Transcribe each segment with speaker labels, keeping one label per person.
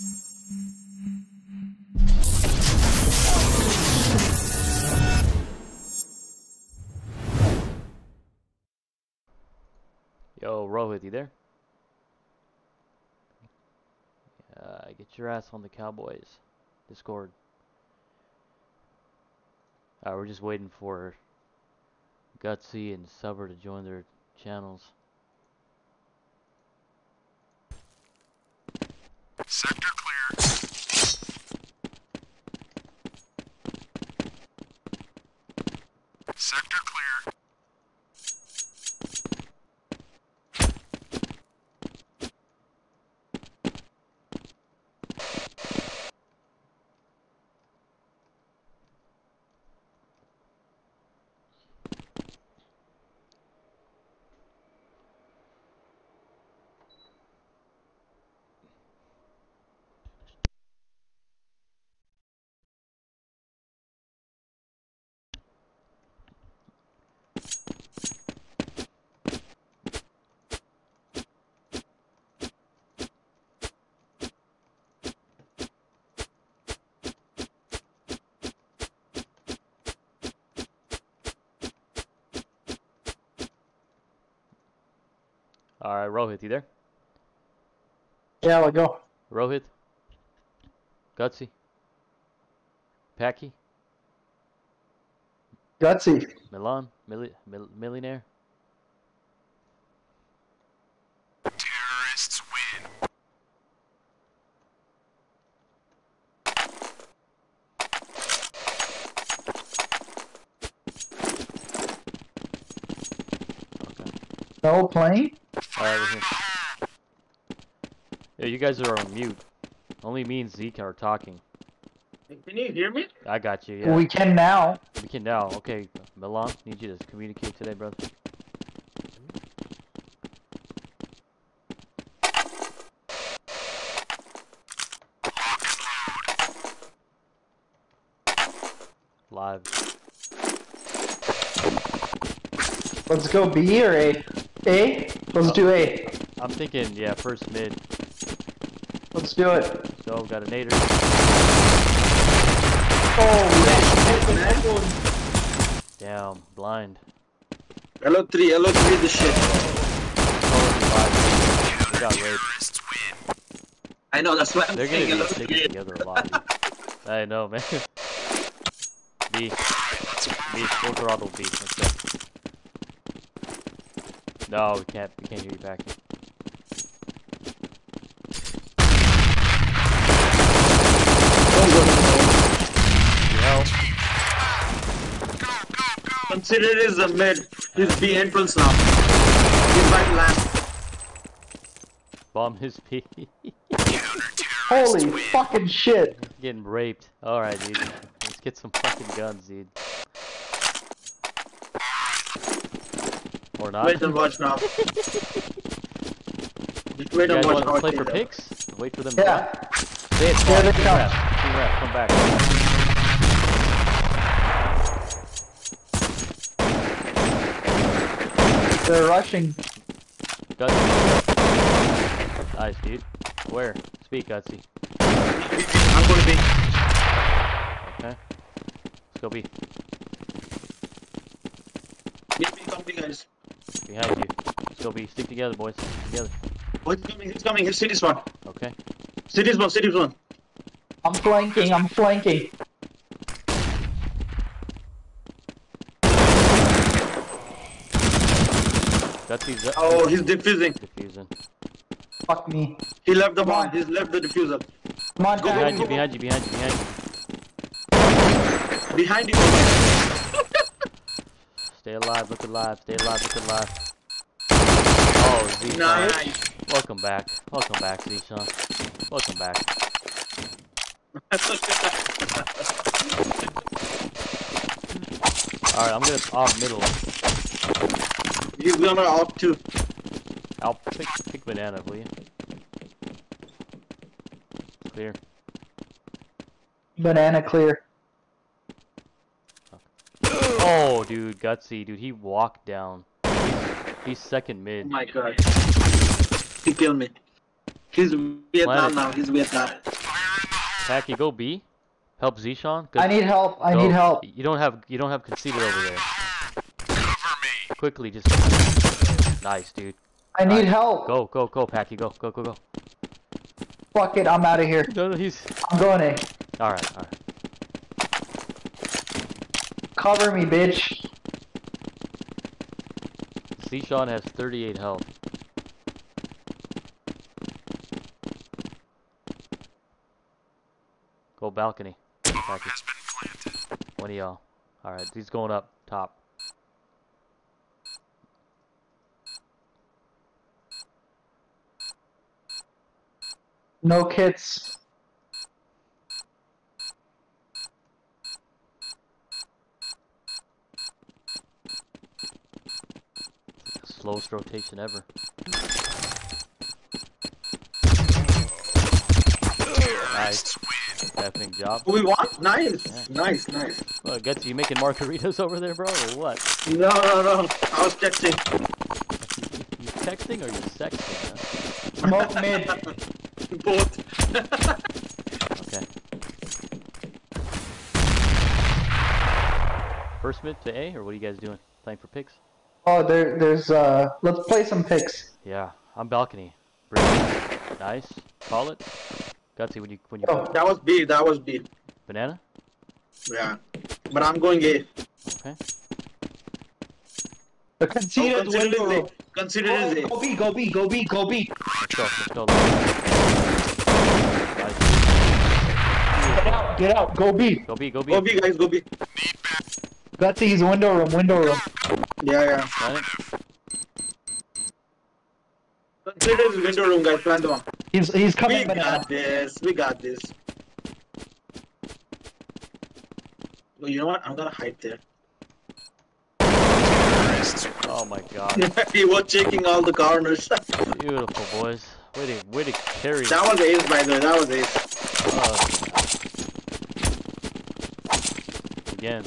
Speaker 1: Yo, Rohit, you there? Uh, get your ass on the Cowboys Discord. Uh, we're just waiting for Gutsy and Subber to join their channels. Alright, Rohit, you there?
Speaker 2: Yeah, we go.
Speaker 1: Rohit? Gutsy? Packy?
Speaker 2: Gutsy.
Speaker 1: Milan? Milli Mil millionaire?
Speaker 3: Terrorists win.
Speaker 1: Okay.
Speaker 2: No plane?
Speaker 1: Alright, we're here. Yeah, you guys are on mute. Only me and Zeke are talking.
Speaker 4: Can you hear me?
Speaker 1: I got you, yeah.
Speaker 2: We can now.
Speaker 1: We can now. Okay, Milan, need you to communicate today, brother. Live.
Speaker 2: Let's go B or A? A? Let's do A.
Speaker 1: I'm thinking, yeah, first mid.
Speaker 2: Let's do it.
Speaker 1: So, got a nader.
Speaker 2: Oh,
Speaker 1: Damn, blind.
Speaker 4: L3, L3 the shit.
Speaker 1: Oh, we got raped.
Speaker 4: I know, that's why I'm
Speaker 1: They're
Speaker 4: saying
Speaker 1: gonna be sticking together a lot. I know, man. B. B. Full throttle B. Let's go. No, we can't. We can't hear you back. You know,
Speaker 4: Consider it as a mid. He's B entrance now. He's right land.
Speaker 1: bomb his P.
Speaker 2: holy fucking shit.
Speaker 1: Getting raped. Alright, dude. Let's get some fucking guns, dude. Or not.
Speaker 4: Wait and watch now. Just wait
Speaker 1: you
Speaker 4: and watch
Speaker 1: to
Speaker 4: it
Speaker 1: play for picks? Wait for them to
Speaker 2: Yeah.
Speaker 1: Stay at
Speaker 2: Here they
Speaker 1: Team
Speaker 2: come.
Speaker 1: ref. Team ref, come back.
Speaker 2: They're rushing.
Speaker 1: Gutsy. Nice, dude. Where? Speak, Gutsy.
Speaker 4: I'm gonna be.
Speaker 1: Okay. Let's go B.
Speaker 4: Get me coming, guys.
Speaker 1: Behind you. Let's go B. Stick together, boys. Stick together.
Speaker 4: Oh, he's coming, he's coming. He's city spawn.
Speaker 1: Okay.
Speaker 4: City spawn, city spawn.
Speaker 2: I'm flanking, I'm flanking.
Speaker 1: Gutsy's up.
Speaker 4: Oh, he's defusing.
Speaker 1: Defusing.
Speaker 2: Fuck me.
Speaker 4: He left the bomb. He's left the diffuser.
Speaker 2: Come on,
Speaker 4: Go,
Speaker 2: guys.
Speaker 1: Behind you, behind you, behind you, behind you.
Speaker 4: Behind you.
Speaker 1: Stay alive, look alive, stay alive, look alive. Oh, Z.
Speaker 4: Nice.
Speaker 1: Welcome back. Welcome back, Zishan. Welcome back. Alright, I'm gonna off middle.
Speaker 4: he's gonna opt too.
Speaker 1: I'll pick, pick banana, will you? Clear.
Speaker 2: Banana clear.
Speaker 1: Oh, dude, gutsy, dude. He walked down. He's second mid.
Speaker 4: Oh my god. He killed me. He's Vietnam
Speaker 1: Planet.
Speaker 4: now. He's Vietnam.
Speaker 1: Packy, go B. Help Zishan.
Speaker 2: I need help. I
Speaker 1: Go.
Speaker 2: need help.
Speaker 1: You don't have you don't have conceited over there.
Speaker 3: Cover me.
Speaker 1: Quickly, just nice, dude.
Speaker 2: I need
Speaker 1: Alright,
Speaker 2: help.
Speaker 1: Go, go, go, Packy, go, go, go, go.
Speaker 2: Fuck it. I'm out of here.
Speaker 1: No, no, he's
Speaker 2: I'm going A.
Speaker 1: all right, all right.
Speaker 2: Cover me, bitch.
Speaker 1: Zishan has 38 health. Go balcony.
Speaker 3: Bomb
Speaker 1: Packy.
Speaker 3: has been planted.
Speaker 1: One of y'all. All right, he's going up top.
Speaker 2: No kits.
Speaker 1: Slowest rotation ever. Nice. Deafening job.
Speaker 4: We won? Nice. Nice, nice.
Speaker 1: Well, Guts, you making margaritas over there, bro, or what?
Speaker 4: No, no, no. I was texting.
Speaker 1: You texting or you sexting? Huh?
Speaker 2: Smoke mid.
Speaker 4: Both.
Speaker 1: Okay. First mid to A, or what are you guys doing? Playing for picks?
Speaker 2: Oh, there, there's uh. Let's play some picks.
Speaker 1: Yeah, I'm balcony. Brilliant. Nice. Call it. Gutsy, when you when you
Speaker 2: Oh.
Speaker 4: that was B. That was B.
Speaker 1: banana.
Speaker 4: Yeah. But I'm going A.
Speaker 1: Okay.
Speaker 2: The
Speaker 4: Oh,
Speaker 2: conceded
Speaker 4: consider
Speaker 2: window
Speaker 4: it
Speaker 2: room.
Speaker 4: A. Consider
Speaker 2: Oh,
Speaker 4: it A.
Speaker 2: go B, go B, go B, go B.
Speaker 1: Let's go. Let's go.
Speaker 2: Get out, get out, go B.
Speaker 1: Go B. Go B.
Speaker 4: Go B, guys. Go B.
Speaker 2: Gutsy's window room, window room.
Speaker 4: Yeah, yeah.
Speaker 1: Planet.
Speaker 4: Consider it window room, guys. Plant the one.
Speaker 2: He's he's
Speaker 4: We
Speaker 2: coming banana.
Speaker 4: got this. We got this. Well, you know what? I'm gonna hide there.
Speaker 1: Oh my god.
Speaker 4: he was checking all the corners.
Speaker 1: Beautiful boys. Way to way to carry.
Speaker 4: was ace, by the way. That was ace.
Speaker 1: Uh, again.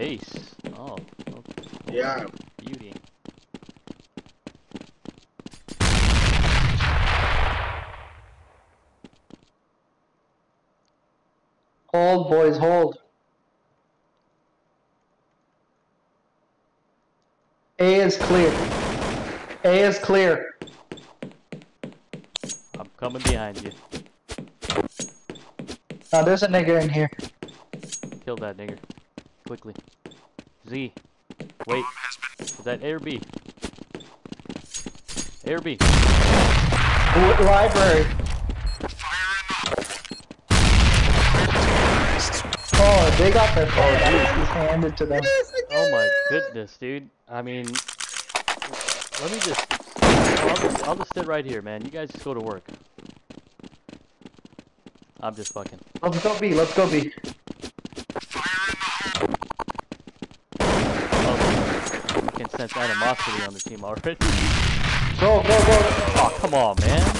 Speaker 1: Ace. Oh, okay.
Speaker 4: Yeah.
Speaker 1: beauty.
Speaker 2: Hold, boys, hold. A is clear. A is clear.
Speaker 1: I'm coming behind you.
Speaker 2: Now there's a nigger in here.
Speaker 1: Kill that nigger. Quickly. Z. Wait. Is that A or B? A or B?
Speaker 2: W- library. Oh, they got their phone handed to them.
Speaker 1: Oh my goodness, dude. I mean, let me just. I'll just, I'll just sit right here, man. You guys just go to work. I'm just fucking.
Speaker 2: Let's go B, let's go B.
Speaker 1: Oh, I can sense animosity on the team already.
Speaker 2: Go, go, go.
Speaker 1: Oh, come on, man.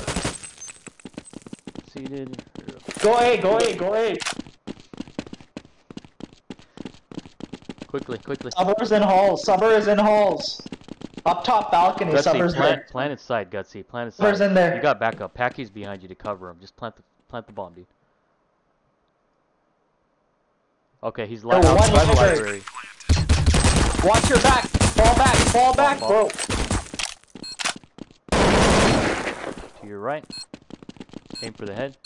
Speaker 1: Seated.
Speaker 2: Go A, go A, go A.
Speaker 1: Quickly, quickly.
Speaker 2: Subber's in halls, Subber's in halls. Up top balcony,
Speaker 1: Gutsy,
Speaker 2: Subber's
Speaker 1: plant,
Speaker 2: there.
Speaker 1: planet side, Gutsy. Planet side.
Speaker 2: Subber's in there.
Speaker 1: You got backup. Packy's behind you to cover him. Just plant the plant the bomb, dude. Okay, he's li-
Speaker 2: Oh,
Speaker 1: outside
Speaker 2: one
Speaker 1: the
Speaker 2: library.
Speaker 1: library.
Speaker 2: Watch your back. Fall back, fall back,
Speaker 1: Fall,
Speaker 2: bro.
Speaker 1: To your right. Aim for the head.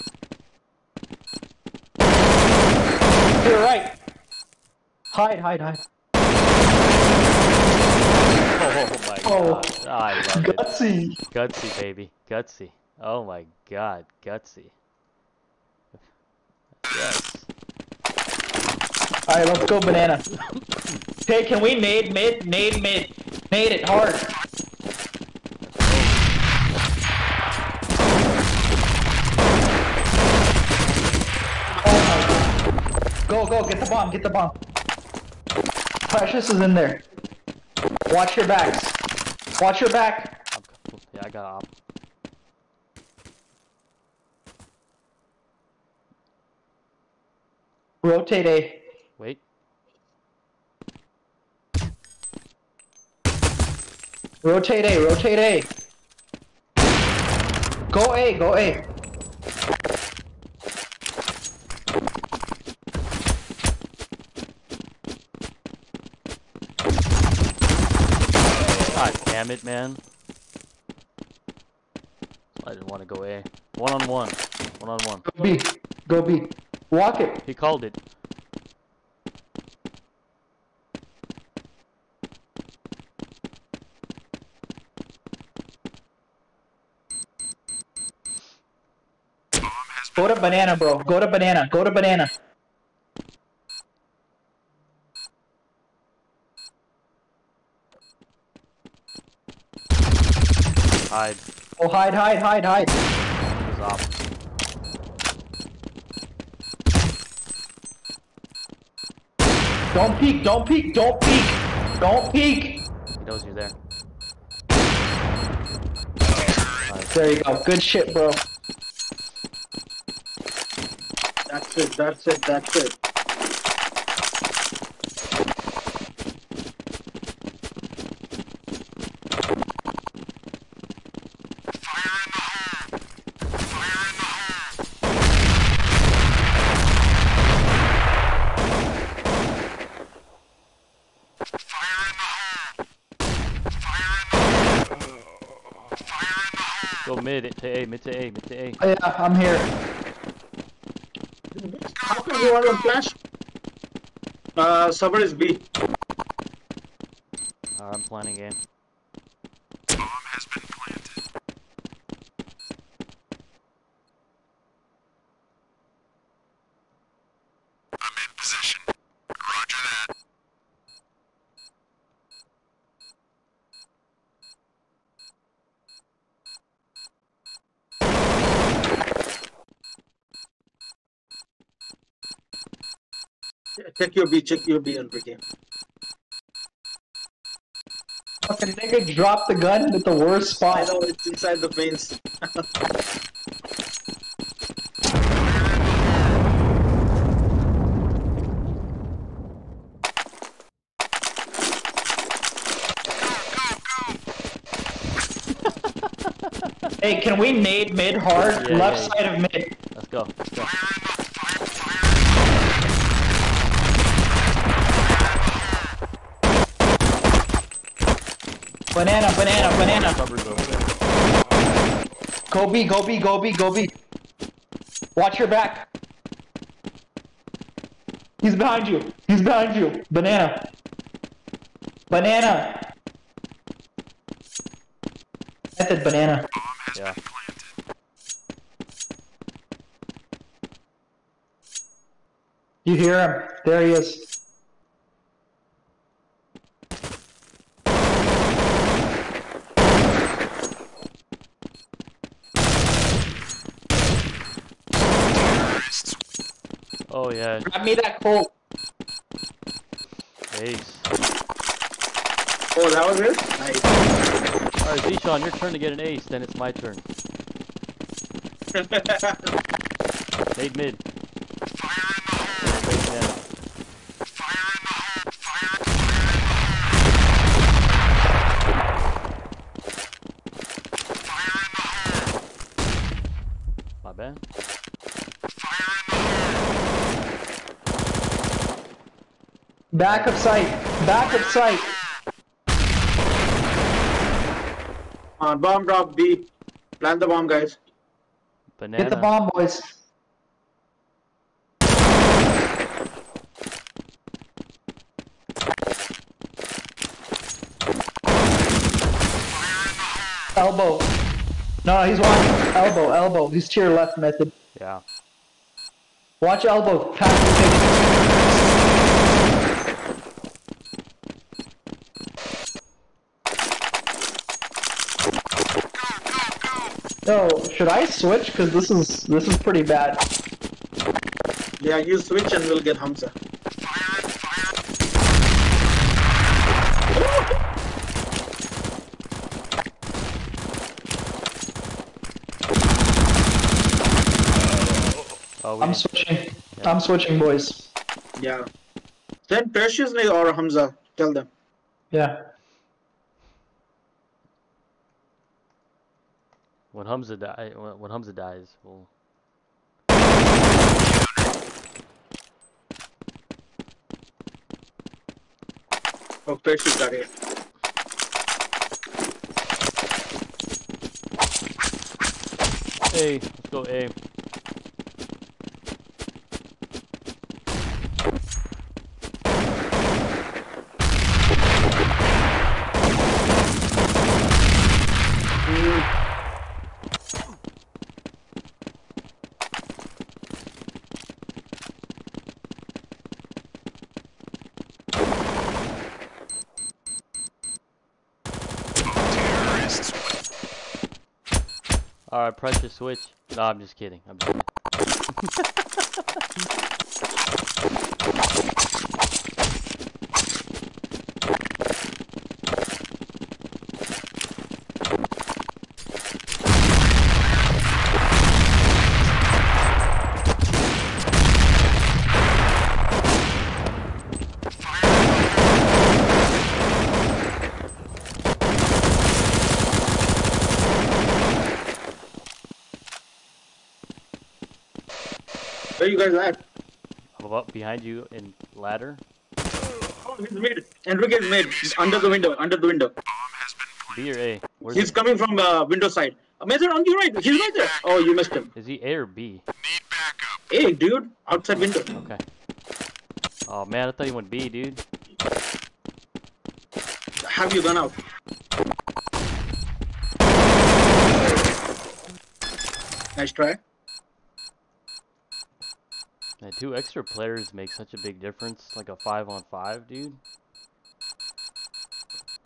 Speaker 2: To your right. Hide, hide, hide.
Speaker 1: Oh, oh, oh my
Speaker 2: Oh.
Speaker 1: god. I love it.
Speaker 2: Gutsy.
Speaker 1: Gutsy, baby. Gutsy. Oh my god. Gutsy. Yes.
Speaker 2: Alright, let's go banana. Hey, can we nade mid, nade mid, nade it hard. Oh my god. Go, go, get the bomb, get the bomb. Precious is in there. Watch your backs. Watch your back.
Speaker 1: Yeah, I got op.
Speaker 2: Rotate A.
Speaker 1: Wait.
Speaker 2: Rotate A, rotate A. Go A, go A.
Speaker 1: God damn it, man. I didn't want to go A. One on one. One on one.
Speaker 2: Go B. Go B. Walk it.
Speaker 1: He called it.
Speaker 2: Go to banana, bro. Go to banana. Go to banana.
Speaker 1: Hide.
Speaker 2: Oh, hide, hide, hide, hide. Don't peek, don't peek, don't peek. Don't peek.
Speaker 1: He knows you're there.
Speaker 2: There you go. Good shit, bro.
Speaker 4: That's it, that's it, that's it. Clear in the hole. Clear in the hole. Clear in the hole. Clear in the hole.
Speaker 1: Go mid to A, mid to A, mid to A.
Speaker 2: Oh, yeah, I'm here.
Speaker 4: How can you want to flash? Uh, summer is B.
Speaker 1: Uh, I'm planning A.
Speaker 3: Bomb has been planted. I'm in position. Roger that.
Speaker 4: Check your B, check your B, Enrique.
Speaker 2: Fucking nigga dropped the gun at the worst spot.
Speaker 4: I know it's inside the veins.
Speaker 2: Hey, can we nade mid hard?
Speaker 1: Yeah,
Speaker 2: Left
Speaker 1: yeah,
Speaker 2: side of mid.
Speaker 1: Let's go. Let's go.
Speaker 2: Banana, banana, banana. Go B, go B, go B, go B. Watch your back. He's behind you. He's behind you. Banana. Banana. Method banana.
Speaker 1: Yeah.
Speaker 2: You hear him? There he is.
Speaker 1: Oh yeah.
Speaker 2: Grab me that colt.
Speaker 1: Ace.
Speaker 4: Oh, that was it? Nice.
Speaker 1: Alright, Zishan, your turn to get an ace, then it's my turn. Made mid.
Speaker 3: fire in the hole.
Speaker 1: Straight banana.
Speaker 3: Fire in the hole. Fire, fire in the hole.
Speaker 1: My bad.
Speaker 3: Fire in the hole.
Speaker 2: Back of sight. Back of sight.
Speaker 4: On bomb drop B. Plant the bomb, guys.
Speaker 1: Banana.
Speaker 2: Get the bomb, boys. Elbow. No, he's watching. Elbow, elbow. He's to your left method.
Speaker 1: Yeah.
Speaker 2: Watch elbow. Pass the Yo, should I switch? Cause this is this is pretty bad.
Speaker 4: Yeah, you switch and we'll get Hamza.
Speaker 3: Fire, fire.
Speaker 1: Oh,
Speaker 2: I'm
Speaker 1: didn't-
Speaker 2: switching. I'm switching, boys.
Speaker 4: Yeah. Send Precious ne or Hamza. Tell them.
Speaker 2: Yeah.
Speaker 1: When Hamza die, when, when Hamza dies, we'll.
Speaker 4: Oh, parachute got here.
Speaker 1: A, let's go A. Alright, press your switch. No, I'm just kidding. I'm just kidding.
Speaker 4: guys at?
Speaker 1: I'm up behind you in ladder.
Speaker 4: Oh, he's mid. Enrique is mid. Under the window. Under the window.
Speaker 1: B or A? Where's
Speaker 4: He's
Speaker 1: he?
Speaker 4: coming from uh, window side. Uh, Mason, on your right. He's right there. Oh, you missed him.
Speaker 1: Is he A or B?
Speaker 3: Need backup.
Speaker 4: Hey, dude. Outside window.
Speaker 1: Okay. Oh man, I thought he went B, dude.
Speaker 4: Have you gone out? Nice try.
Speaker 1: Man, two extra players make such a big difference. Like a five on five, dude.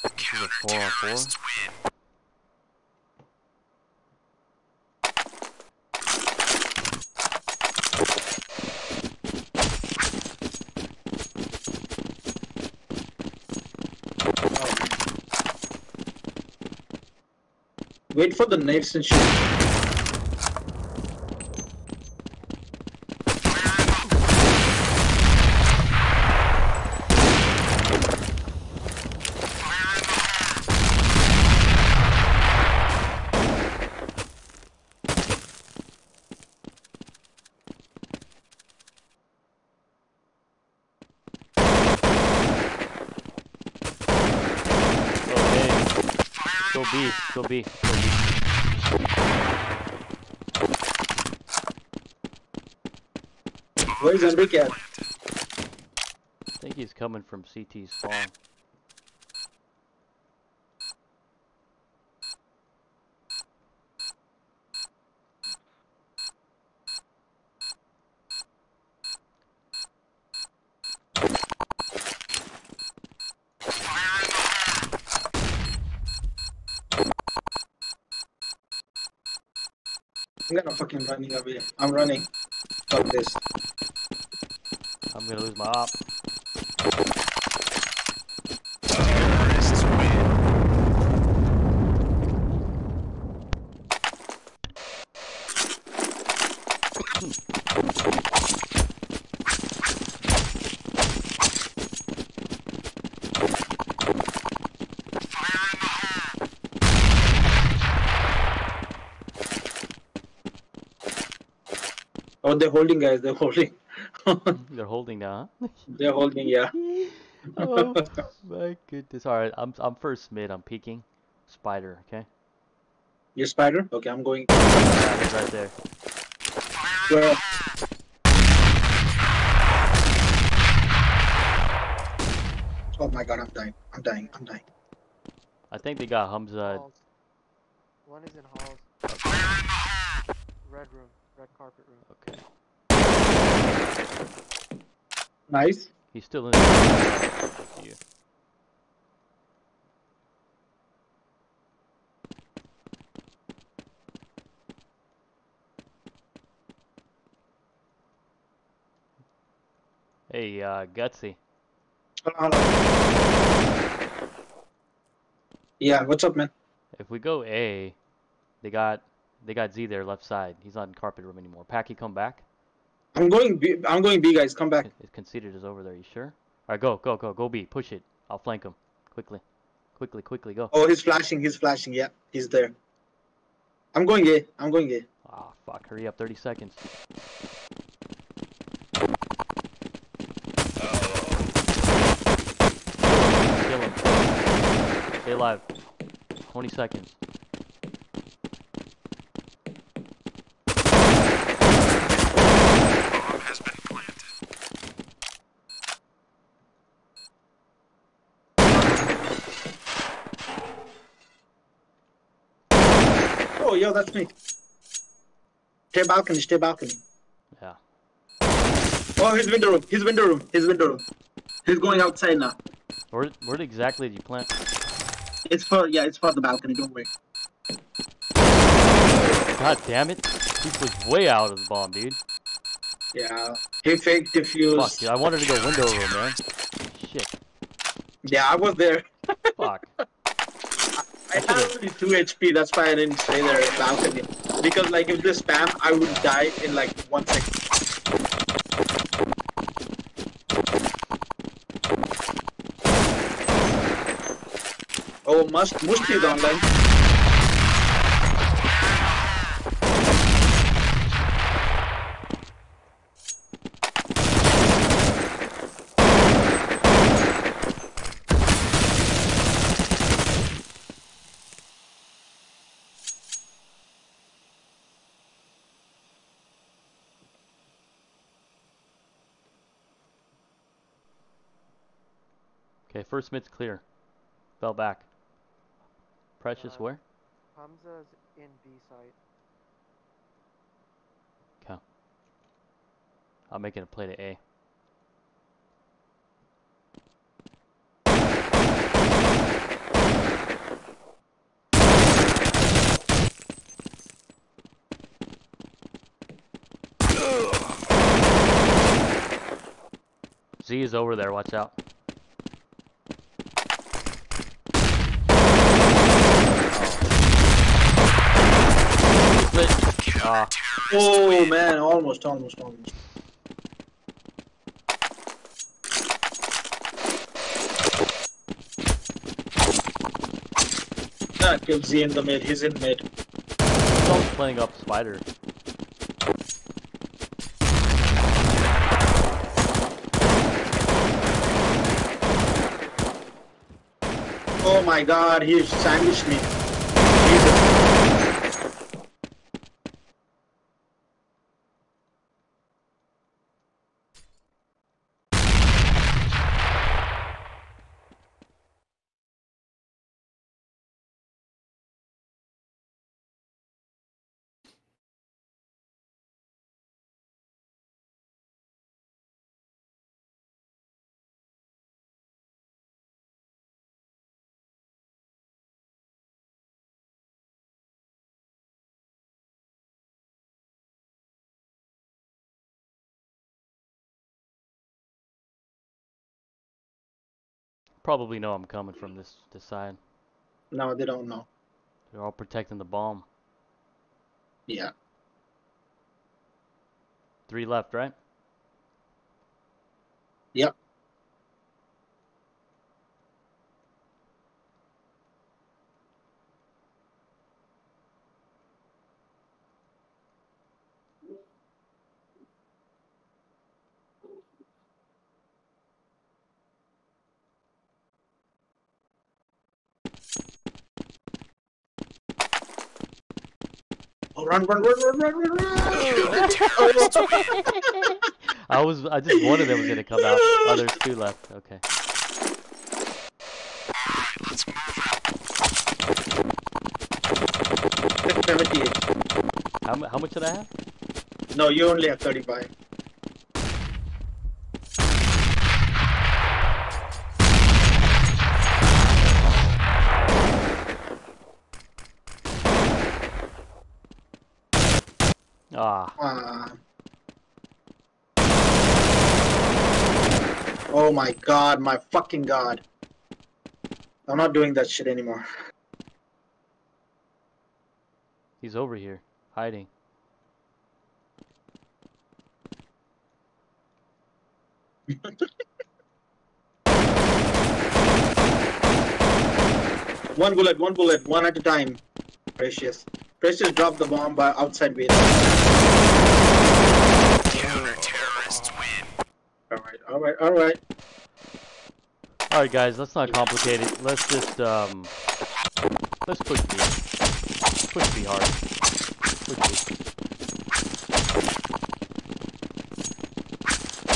Speaker 1: This is a four on four.
Speaker 4: Wait for the nades and shoot.
Speaker 1: Go A. Go B. Go B. Go B.
Speaker 4: Where's Enrique at?
Speaker 1: I think he's coming from CT spawn.
Speaker 4: I'm gonna fucking running away. I'm running. Fuck this.
Speaker 1: I'm gonna lose my op.
Speaker 3: Terrorists win.
Speaker 4: Oh, they're holding, guys. They're holding.
Speaker 1: They're holding now. huh?
Speaker 4: they're holding, yeah.
Speaker 1: oh my goodness. Alright, I'm I'm first mid, I'm peeking. Spider, okay?
Speaker 4: You spider? Okay, I'm going.
Speaker 1: Yeah, right there.
Speaker 4: Where? Oh my god, I'm dying. I'm dying. I'm dying.
Speaker 1: I think they got Hamza.
Speaker 5: Uh, halls. One is in halls. Red room. Red carpet room.
Speaker 1: Okay.
Speaker 4: Nice.
Speaker 1: He's still in you. Hey, uh, Gutsy.
Speaker 4: Hold on, hold on. Yeah, what's up, man?
Speaker 1: If we go A, they got they got Z there left side. He's not in carpet room anymore. Packy, come back.
Speaker 4: I'm going B. I'm going B, guys. Come back.
Speaker 1: It's conceded is over there. You sure? All right, go, go, go, go B. Push it. I'll flank him. Quickly, quickly, quickly. Go.
Speaker 4: Oh, he's flashing. He's flashing. Yeah, he's there. I'm going A. I'm going A.
Speaker 1: Ah, fuck. Hurry up. 30 seconds. Kill him. Stay alive. 20 seconds.
Speaker 3: Bomb has been planted.
Speaker 4: Oh, yo, that's me. Stay balcony, stay balcony.
Speaker 1: Yeah.
Speaker 4: Oh, his window room, his window room, his window room. He's going outside now.
Speaker 1: Where, where exactly did you plant?
Speaker 4: It's for, yeah, it's for the balcony, don't worry.
Speaker 1: God damn it. He was way out of the bomb, dude.
Speaker 4: Yeah, he faked defuse.
Speaker 1: Fuck, dude. I wanted to go window room, man. Shit.
Speaker 4: Yeah, I was there.
Speaker 1: Fuck.
Speaker 4: I had only 2 HP, that's why I didn't stay there in balcony. Because, like, if they spam, I would die in, like, one second. Oh, must, Mushti is online.
Speaker 1: Okay, mid's clear. Fell back. Precious
Speaker 5: Uh,
Speaker 1: where?
Speaker 5: Hamza's in B site.
Speaker 1: I'm making a play to A. Z is over there, watch out. Split. Ah,
Speaker 4: Oh, man, almost, almost, almost. Ah, that killed Z in the mid, he's in mid.
Speaker 1: someone's playing up spider.
Speaker 4: Oh my god, he sandwiched me.
Speaker 1: Probably know I'm coming from this this side.
Speaker 4: No, they don't know.
Speaker 1: They're all protecting the bomb.
Speaker 4: Yeah.
Speaker 1: Three left, right?
Speaker 4: Yep. Run, run, run, run, run, run, run!
Speaker 1: I was I just one of them was gonna come out. Oh, there's two left. Okay.
Speaker 3: Alright, let's move out.
Speaker 4: 78.
Speaker 1: How, mu- how much did I have?
Speaker 4: No, you only have 35.
Speaker 1: Ah,
Speaker 4: Ah. Oh my god, my fucking god. I'm not doing that shit anymore.
Speaker 1: he's over here, hiding.
Speaker 4: One bullet, one bullet, one at a time. Precious. Precious dropped the bomb by outside waiting.
Speaker 3: Counter terrorists win.
Speaker 4: Alright, alright, alright.
Speaker 1: All right, guys. Let's not complicate it. Let's just um. Let's push B. Push B hard. Push B.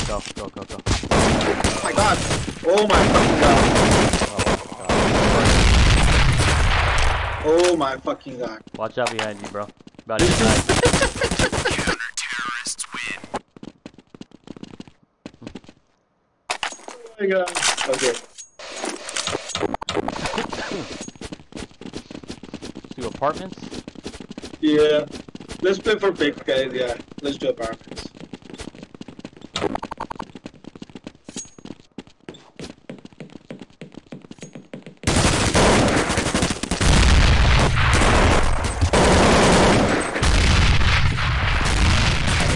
Speaker 1: Go, go, go, go.
Speaker 4: Oh my god! Oh my fucking god!
Speaker 1: Oh,
Speaker 4: my fucking god!
Speaker 1: Watch out behind you, bro. About to get sniped.
Speaker 3: Counter terrorists win.
Speaker 4: Oh my god! Okay.
Speaker 1: Do apartments.
Speaker 4: Yeah. Let's play for big guys, yeah. Let's do apartments.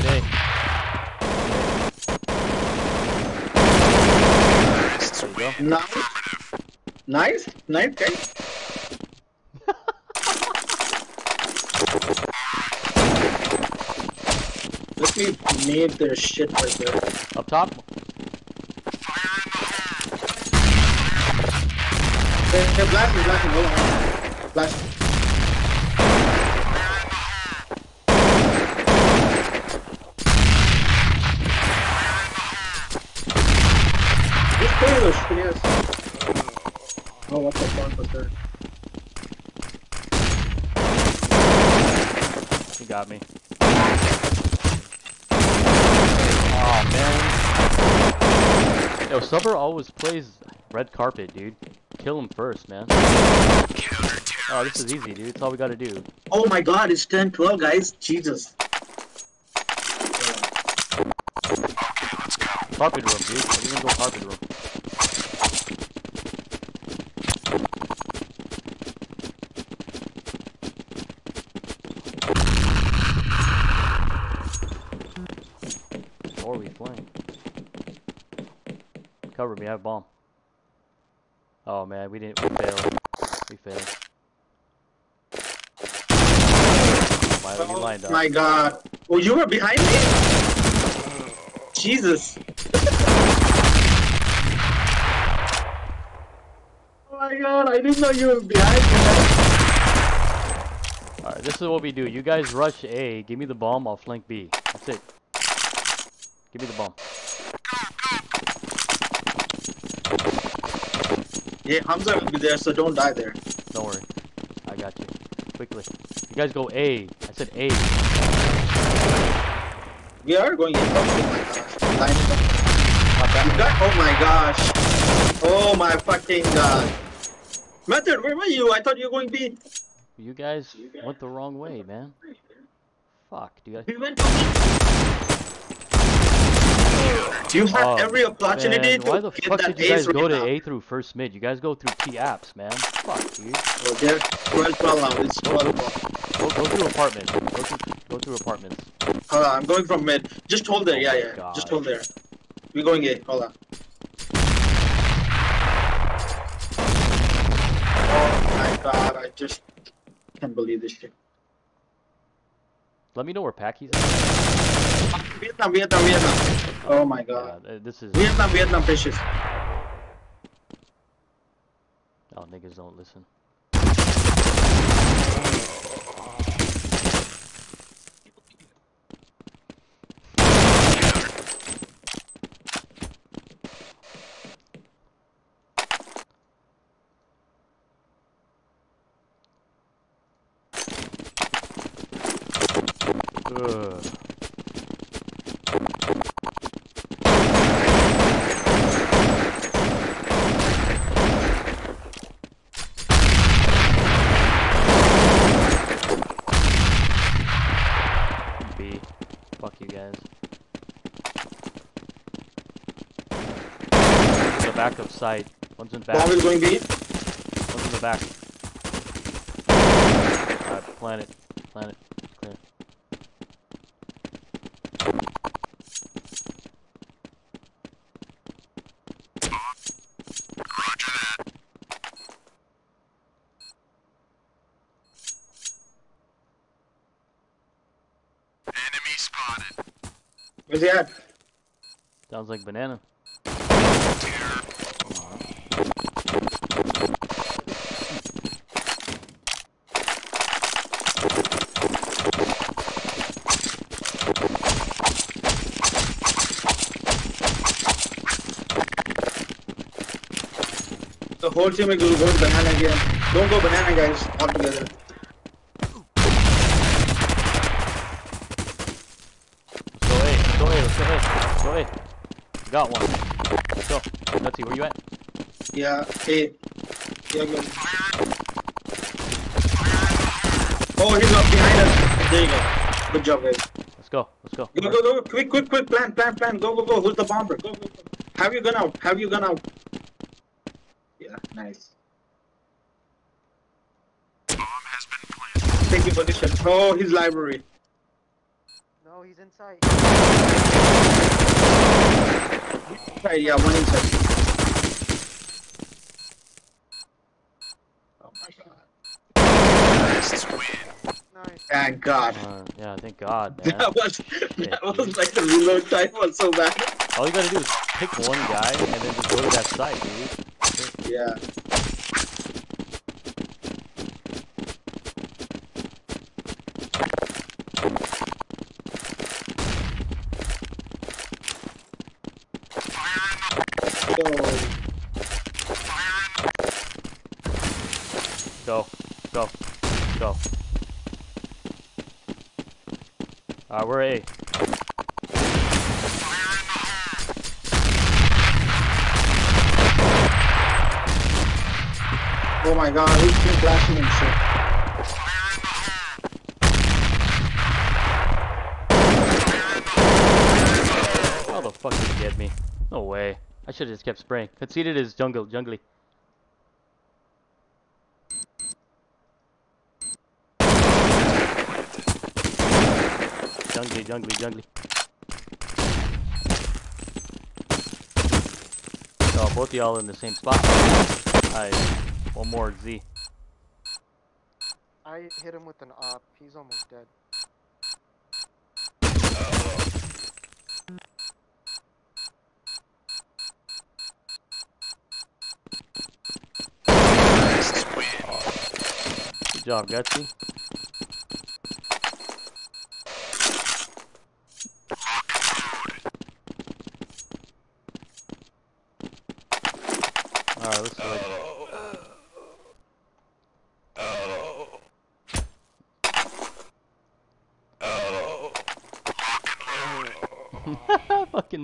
Speaker 1: Hey,
Speaker 3: Terrorists
Speaker 1: there you
Speaker 3: win.
Speaker 1: go.
Speaker 4: Nice, guys. Let me nade their shit right there.
Speaker 1: Up top.
Speaker 4: Hey, hey, blasting, blasting, hold on. Blasting. Just play those shit, Oh, what the fuck was there?
Speaker 1: You got me. Oh man. Yo, Subber always plays red carpet, dude. Kill him first, man. Oh, this is easy, dude. It's all we gotta do.
Speaker 4: Oh my god, it's 10 12, guys. Jesus.
Speaker 3: Okay, let's go.
Speaker 1: Carpet room, dude. We're gonna go carpet room. Or we flank. Cover me, I have bomb. Oh man, we didn't. We failed. We failed. You lined
Speaker 4: Oh
Speaker 1: up.
Speaker 4: my god. Oh, you were behind me? Jesus. oh my god, I didn't know you were behind me.
Speaker 1: Alright, this is what we do. You guys rush A, give me the bomb, I'll flank B. That's it. Give me the bomb.
Speaker 4: Yeah, Hamza will be there, so don't die there.
Speaker 1: Don't worry. I got you. Quickly. You guys go A. I said A.
Speaker 4: We are going in. Oh my gosh. Line it up.
Speaker 1: Not
Speaker 4: You got, oh my gosh. Oh my fucking god. Method, where were you? I thought you were going B.
Speaker 1: You guys went the wrong way, man. Fuck, do you guys...
Speaker 4: We went You have
Speaker 1: Oh,
Speaker 4: every opportunity
Speaker 1: man,
Speaker 4: to
Speaker 1: why the
Speaker 4: get
Speaker 1: fuck
Speaker 4: that
Speaker 1: did you guys
Speaker 4: ace
Speaker 1: go
Speaker 4: right
Speaker 1: to
Speaker 4: now.
Speaker 1: A through first mid? You guys go through T apps, man. Fuck, dude.
Speaker 4: Oh, they're 12 12. It's 12 12.
Speaker 1: Go, go through apartments. Go through, go through apartments.
Speaker 4: Hold on, I'm going from mid. Just hold there.
Speaker 1: Oh
Speaker 4: Yeah, yeah. Just hold there. We're going A. Hold on. Oh my god, I just can't believe this shit.
Speaker 1: Let me know where Packy's at.
Speaker 4: Vietnam, Vietnam, Vietnam. Oh my god.
Speaker 1: God, this is...
Speaker 4: Vietnam, Vietnam, precious.
Speaker 1: Oh, niggas don't listen. Ugh. B. Fuck you guys. One's in the back of sight. One's in back.
Speaker 4: Bomb is going B.
Speaker 1: One's in the back. Alright, planet. Planet. Clear.
Speaker 3: Roger that.
Speaker 4: Where's he at?
Speaker 1: Sounds like banana.
Speaker 4: Team will go to banana again. Don't go banana, guys. All together.
Speaker 1: Go A, go A, let's go A. Go A. Got one. Let's go. Nutsy, where you at?
Speaker 4: Yeah, hey. Yeah, go. Oh, he's up behind us. There you go. Good job, guys.
Speaker 1: Let's go. Let's go.
Speaker 4: Go, go, go. Quick, quick, quick. Plan, plan, plan. Go, go, go. Who's the bomber? Go, go, go. Have you gun out? Have you gun out? Yeah, nice. Take your position. Oh, his library.
Speaker 5: No, he's inside.
Speaker 4: Right, yeah, one inside. Oh my god.
Speaker 3: Terrorists win.
Speaker 5: Nice.
Speaker 4: Thank God.
Speaker 1: Uh, yeah, thank God, man.
Speaker 4: That was that was like the reload time was so bad.
Speaker 1: All you gotta do is pick one guy and then just go to that site, dude.
Speaker 4: Yeah.
Speaker 1: Go. Go. Go. Alright, we're A.
Speaker 4: my God, he's been flashing and shit.
Speaker 1: How the fuck did he get me? No way. I should've just kept spraying. Conceded is jungle, jungly. Jungly, jungly, jungly. Oh, both y'all in the same spot. Alright, one more Z.
Speaker 5: I hit him with an op. He's almost dead.
Speaker 3: Win.
Speaker 1: Good job, Gutsy. Alright, let's switch.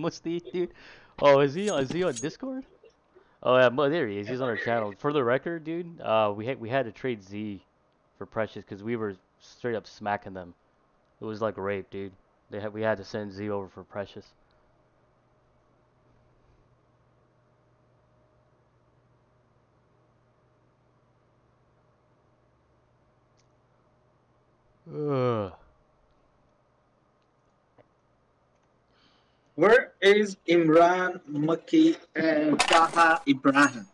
Speaker 1: Fucking dude. Oh, is he is he on Discord? Oh yeah, but there he is. He's on our channel. For the record, dude, uh, we had we had to trade Z for Precious because we were straight up smacking them. It was like rape, dude. They had we had to send Z over for Precious. Ugh.
Speaker 4: Where is Imran Maki and Taha Ibrahim?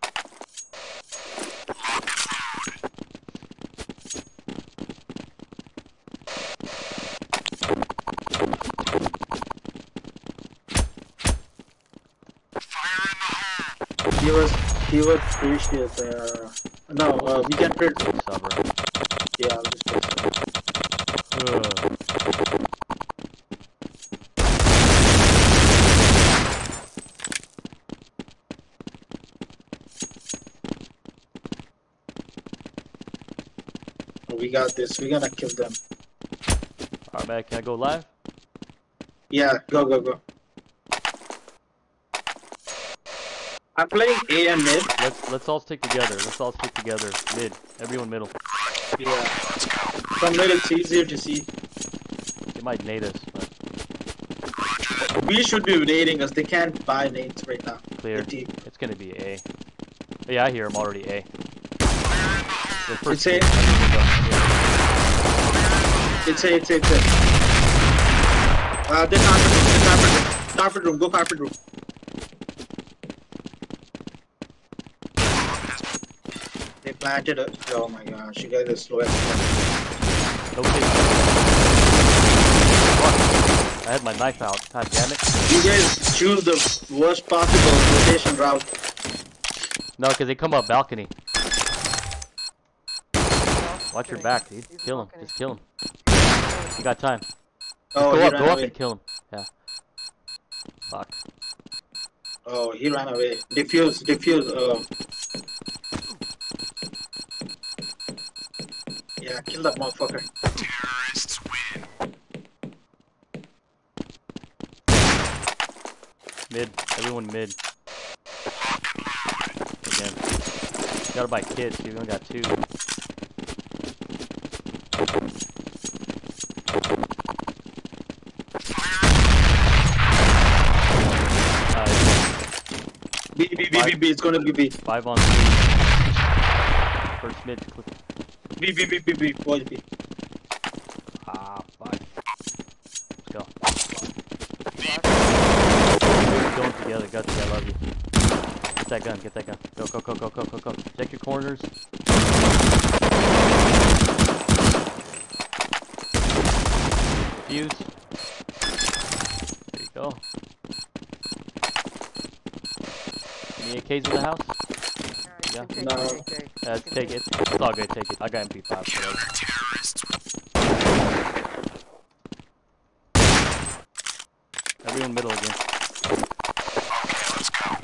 Speaker 4: He was he was precious. Uh, no, uh, we can trade. Yeah, I'll just take some.
Speaker 1: Ugh.
Speaker 4: We got this. We're gonna kill them.
Speaker 1: Alright, man, can I go live?
Speaker 4: Yeah, go go go. I'm playing A and mid.
Speaker 1: Let's let's all stick together. Let's all stick together. Mid. Everyone middle.
Speaker 4: Yeah. From mid it's easier to see.
Speaker 1: They might nade us, but
Speaker 4: We should be nading us. They can't buy nades right now.
Speaker 1: clear. It's gonna be A. Yeah, I hear him already A.
Speaker 4: It's A. It's A, it's A, it's A. Uh, the carpet room, the carpet room. Carpet room, go carpet room. They planted it. Oh my gosh, you guys are slow as fuck.
Speaker 1: No I had my knife out. God damn it.
Speaker 4: You guys choose the worst possible rotation route.
Speaker 1: No, because they come up balcony. Watch your back, dude.
Speaker 5: He's
Speaker 1: Kill him.
Speaker 5: balcony.
Speaker 1: Just kill him. You got time.
Speaker 4: Oh,
Speaker 1: go up,
Speaker 4: ran
Speaker 1: go up and kill him. Yeah. Fuck.
Speaker 4: Oh, he ran away. Diffuse, diffuse. Oh. Yeah, kill that motherfucker.
Speaker 3: Terrorists win.
Speaker 1: Mid. Everyone mid. Again. Gotta buy kits, dude. We only got two. Nice.
Speaker 4: B, B, B, B, B. It's gonna be B.
Speaker 1: Five on three. First mid. Click.
Speaker 4: B, B, B, B, B. Watch B.
Speaker 1: Ah, fuck. Let's go. We're going together, Gutsy. I love you. Get that gun. Get that gun. Go, go, go, go, go, go, go. Check your corners. Fuse. There you go. Any AKs in the house?
Speaker 5: Yeah, you
Speaker 1: Yeah.
Speaker 5: take
Speaker 4: No.
Speaker 5: my
Speaker 1: Uh, take it. It's all good. Take it. I got MP5. So
Speaker 3: Counter
Speaker 1: everyone middle again.
Speaker 3: Okay, let's go.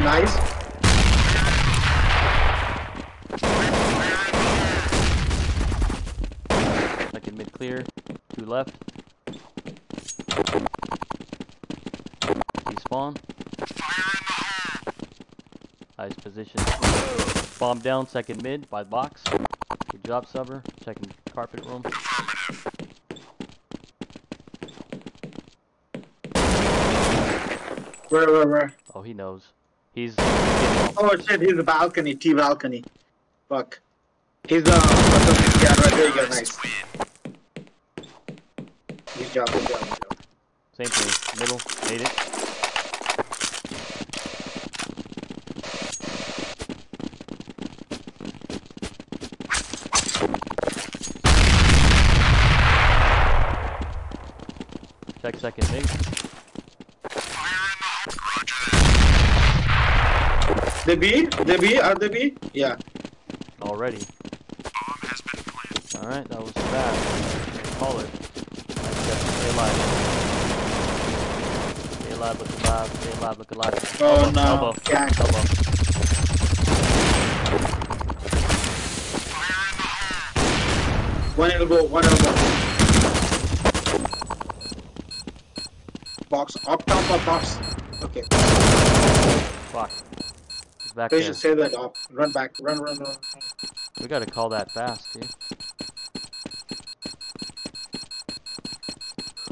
Speaker 4: Nice.
Speaker 1: Second mid clear. Two left. Despawn. Nice position. Bomb down, second mid by box. Good job, Subber. Checking carpet room.
Speaker 4: Where, where, where?
Speaker 1: Oh, he knows. He's.
Speaker 4: Oh shit, he's the balcony, T balcony. Fuck. He's uh, yeah, right there you go, nice. Good job, good job, good job.
Speaker 1: Same thing. Middle. Made it. Second mid.
Speaker 4: They B? They B? Are they B? Yeah.
Speaker 1: Already.
Speaker 3: Bomb has been planted.
Speaker 1: Alright, that was fast. Call it. Stay alive. Stay alive, look alive. Stay alive, look alive.
Speaker 4: Oh
Speaker 1: elbow,
Speaker 4: no.
Speaker 1: Elbow.
Speaker 4: Gang.
Speaker 1: Elbow.
Speaker 4: One elbow, one elbow. Box, up top or box? Okay.
Speaker 1: Fuck. He's back
Speaker 4: They should say that up. Run back, run, run, run.
Speaker 1: We gotta call that fast, dude.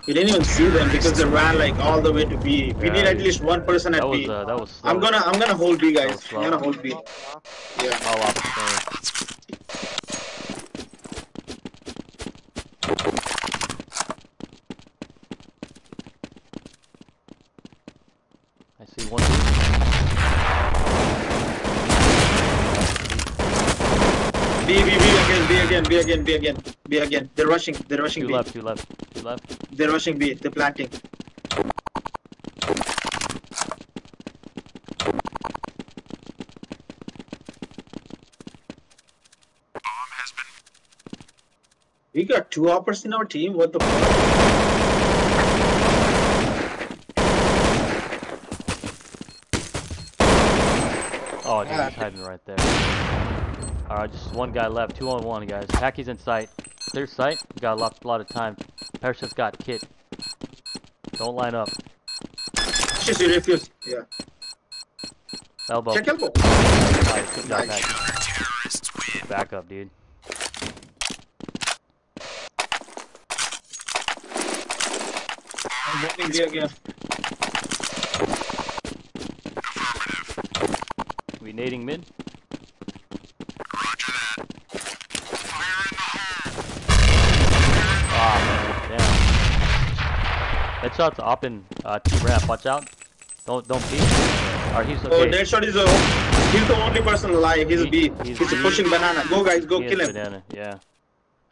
Speaker 4: We didn't even see them because they ran like all the way to B. We
Speaker 1: Yeah,
Speaker 4: need at least one person at
Speaker 1: That was
Speaker 4: B.
Speaker 1: uh, that was slow.
Speaker 4: I'm gonna, I'm gonna hold B, guys. I'm gonna hold B. Yeah.
Speaker 1: all off the phone. I see one.
Speaker 4: B, B, B again, B again, B again, B again, They're rushing, they're rushing
Speaker 1: Two
Speaker 4: B.
Speaker 1: left, two left, two left.
Speaker 4: They're rushing B. They're planting.
Speaker 3: Bomb has been
Speaker 4: We got two uppers in our team. What the fuck?
Speaker 1: Oh, dude,
Speaker 4: Yeah.
Speaker 1: he's hiding right there. Alright, just one guy left. Two on one, guys. Packy's in sight. Clear sight. We got a lot, lot of time. Parachut's got kit. Don't line up.
Speaker 4: You refuse. Yeah.
Speaker 1: Elbow.
Speaker 4: Check elbow.
Speaker 1: Nice, good job,
Speaker 4: Nice.
Speaker 1: Packy. Back up, dude.
Speaker 4: I'm moving B again.
Speaker 1: We nading mid.
Speaker 3: Roger that.
Speaker 1: Man, damn. Headshot to op in uh, T ramp. Watch out. Don't don't peek. Or he's
Speaker 4: Oh,
Speaker 1: okay.
Speaker 4: Deadshot is a. He's the only person alive. He's a
Speaker 1: He-
Speaker 4: B.
Speaker 1: he's
Speaker 4: He's,
Speaker 1: B.
Speaker 4: pushing banana. Go guys, go
Speaker 1: He
Speaker 4: kill him.
Speaker 1: banana. Yeah.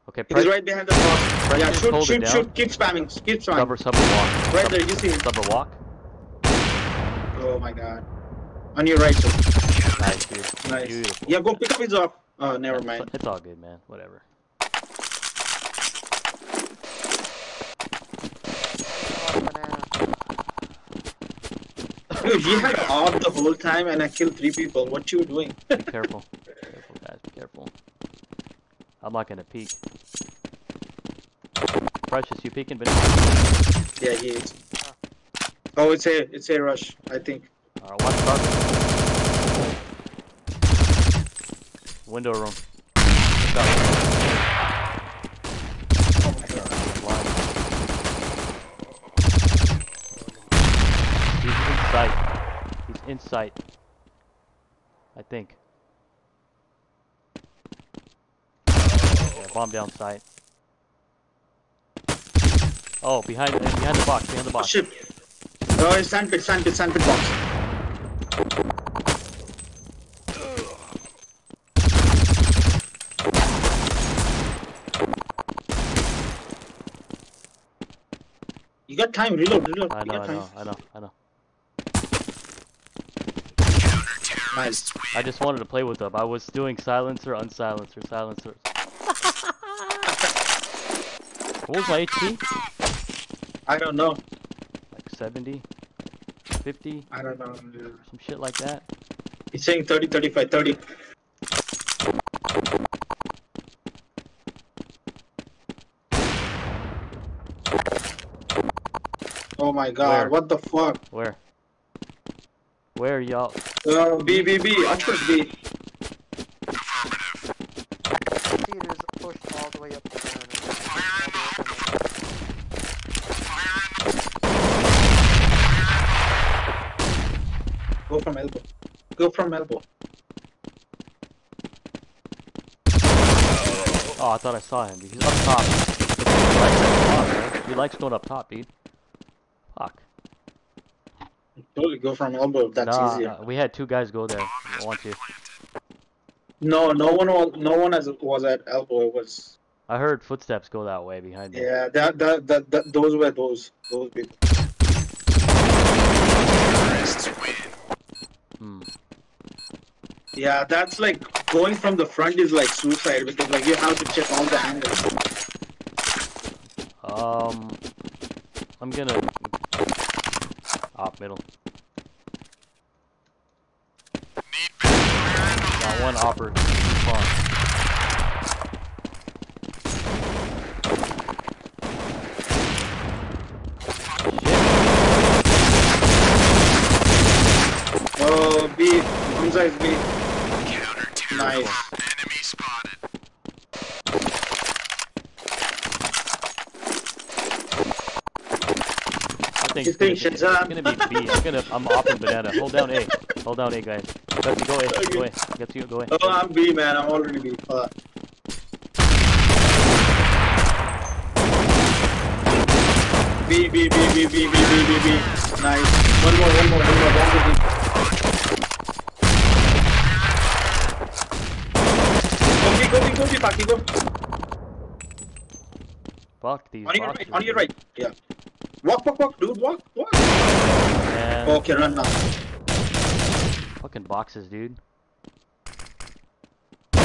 Speaker 1: Okay.
Speaker 4: He's right behind the box.
Speaker 1: Press
Speaker 4: Yeah, shoot, shoot, shoot. Keep spamming. Keep spamming.
Speaker 1: Or sub walk.
Speaker 4: Right there, you see him.
Speaker 1: Or walk.
Speaker 4: Oh my god. On your right, sir.
Speaker 1: Nice, dude.
Speaker 4: Nice.
Speaker 1: Beautiful.
Speaker 4: Yeah, go pick up his off. Oh, never
Speaker 1: It's-
Speaker 4: mind.
Speaker 1: It's all good, man. Whatever.
Speaker 4: Dude, he had off the whole time and I killed three people. What you doing?
Speaker 1: Be careful. Be careful, guys. Be careful. I'm not gonna peek. Precious, you peeking, but
Speaker 4: Yeah, he is. Oh, it's a it's a rush. I think.
Speaker 1: Alright, watch carpet. Window room. Look up. Blind. He's in sight. He's in sight. I think. Yeah, bomb down sight. Oh, behind behind the box, behind the
Speaker 4: Oh
Speaker 1: box.
Speaker 4: shit. Oh, it's sandpit, sandpit, sandpit box. You got time, reload, reload.
Speaker 1: I
Speaker 4: you
Speaker 1: know,
Speaker 4: got
Speaker 1: I
Speaker 4: time.
Speaker 1: know, I know, I know.
Speaker 4: Nice.
Speaker 1: I just wanted to play with them. I was doing silencer, unsilencer, silencer. what was my HP?
Speaker 4: I don't know.
Speaker 1: Like 70? 50?
Speaker 4: I don't know.
Speaker 1: Some shit like that?
Speaker 4: He's saying 30, 35, 30. Oh my god,
Speaker 1: Where?
Speaker 4: what the fuck?
Speaker 1: Where? Where y'all?
Speaker 4: Uh, B, B, B, Ashford B.
Speaker 5: See, it is pushed all the way up the banana. All the way up the banana.
Speaker 4: Go from elbow. Go from elbow.
Speaker 1: Oh, I thought I saw him. Dude. He's up top. He likes up top. He likes going up top, dude.
Speaker 4: Totally go from elbow. That's
Speaker 1: nah,
Speaker 4: easier.
Speaker 1: we had two guys go there. I want you.
Speaker 4: No, no one, was, no one was at elbow. It was
Speaker 1: I heard footsteps go that way behind me.
Speaker 4: yeah. That, that, that, that those were those, those people.
Speaker 1: Hmm.
Speaker 4: Yeah, that's like going from the front is like suicide because like you have to check all the angles.
Speaker 1: Um, I'm gonna op middle.
Speaker 3: Need better
Speaker 1: Got one opper. Spawn.
Speaker 4: Oh, B, Hamza is B.
Speaker 3: counter terror.
Speaker 4: Nice.
Speaker 3: Enemy spotted.
Speaker 1: I think it's gonna, be, it's gonna be B. I'm gonna I'm opping banana. Hold down A. Hold down A, guys. To go A. Go A. Got to go A.
Speaker 4: Oh, I'm B, man. I'm already B. Fuck. B, B, B, B, B, B, B, B, B. Nice. One more, one more, one more. One more. Go B, go B, go B, Paki, go.
Speaker 1: Fuck these
Speaker 4: On your right, on your right. Yeah. Walk, walk, walk, dude. Walk, walk.
Speaker 1: Man,
Speaker 4: Okay, run now.
Speaker 1: Fucking boxes, dude. He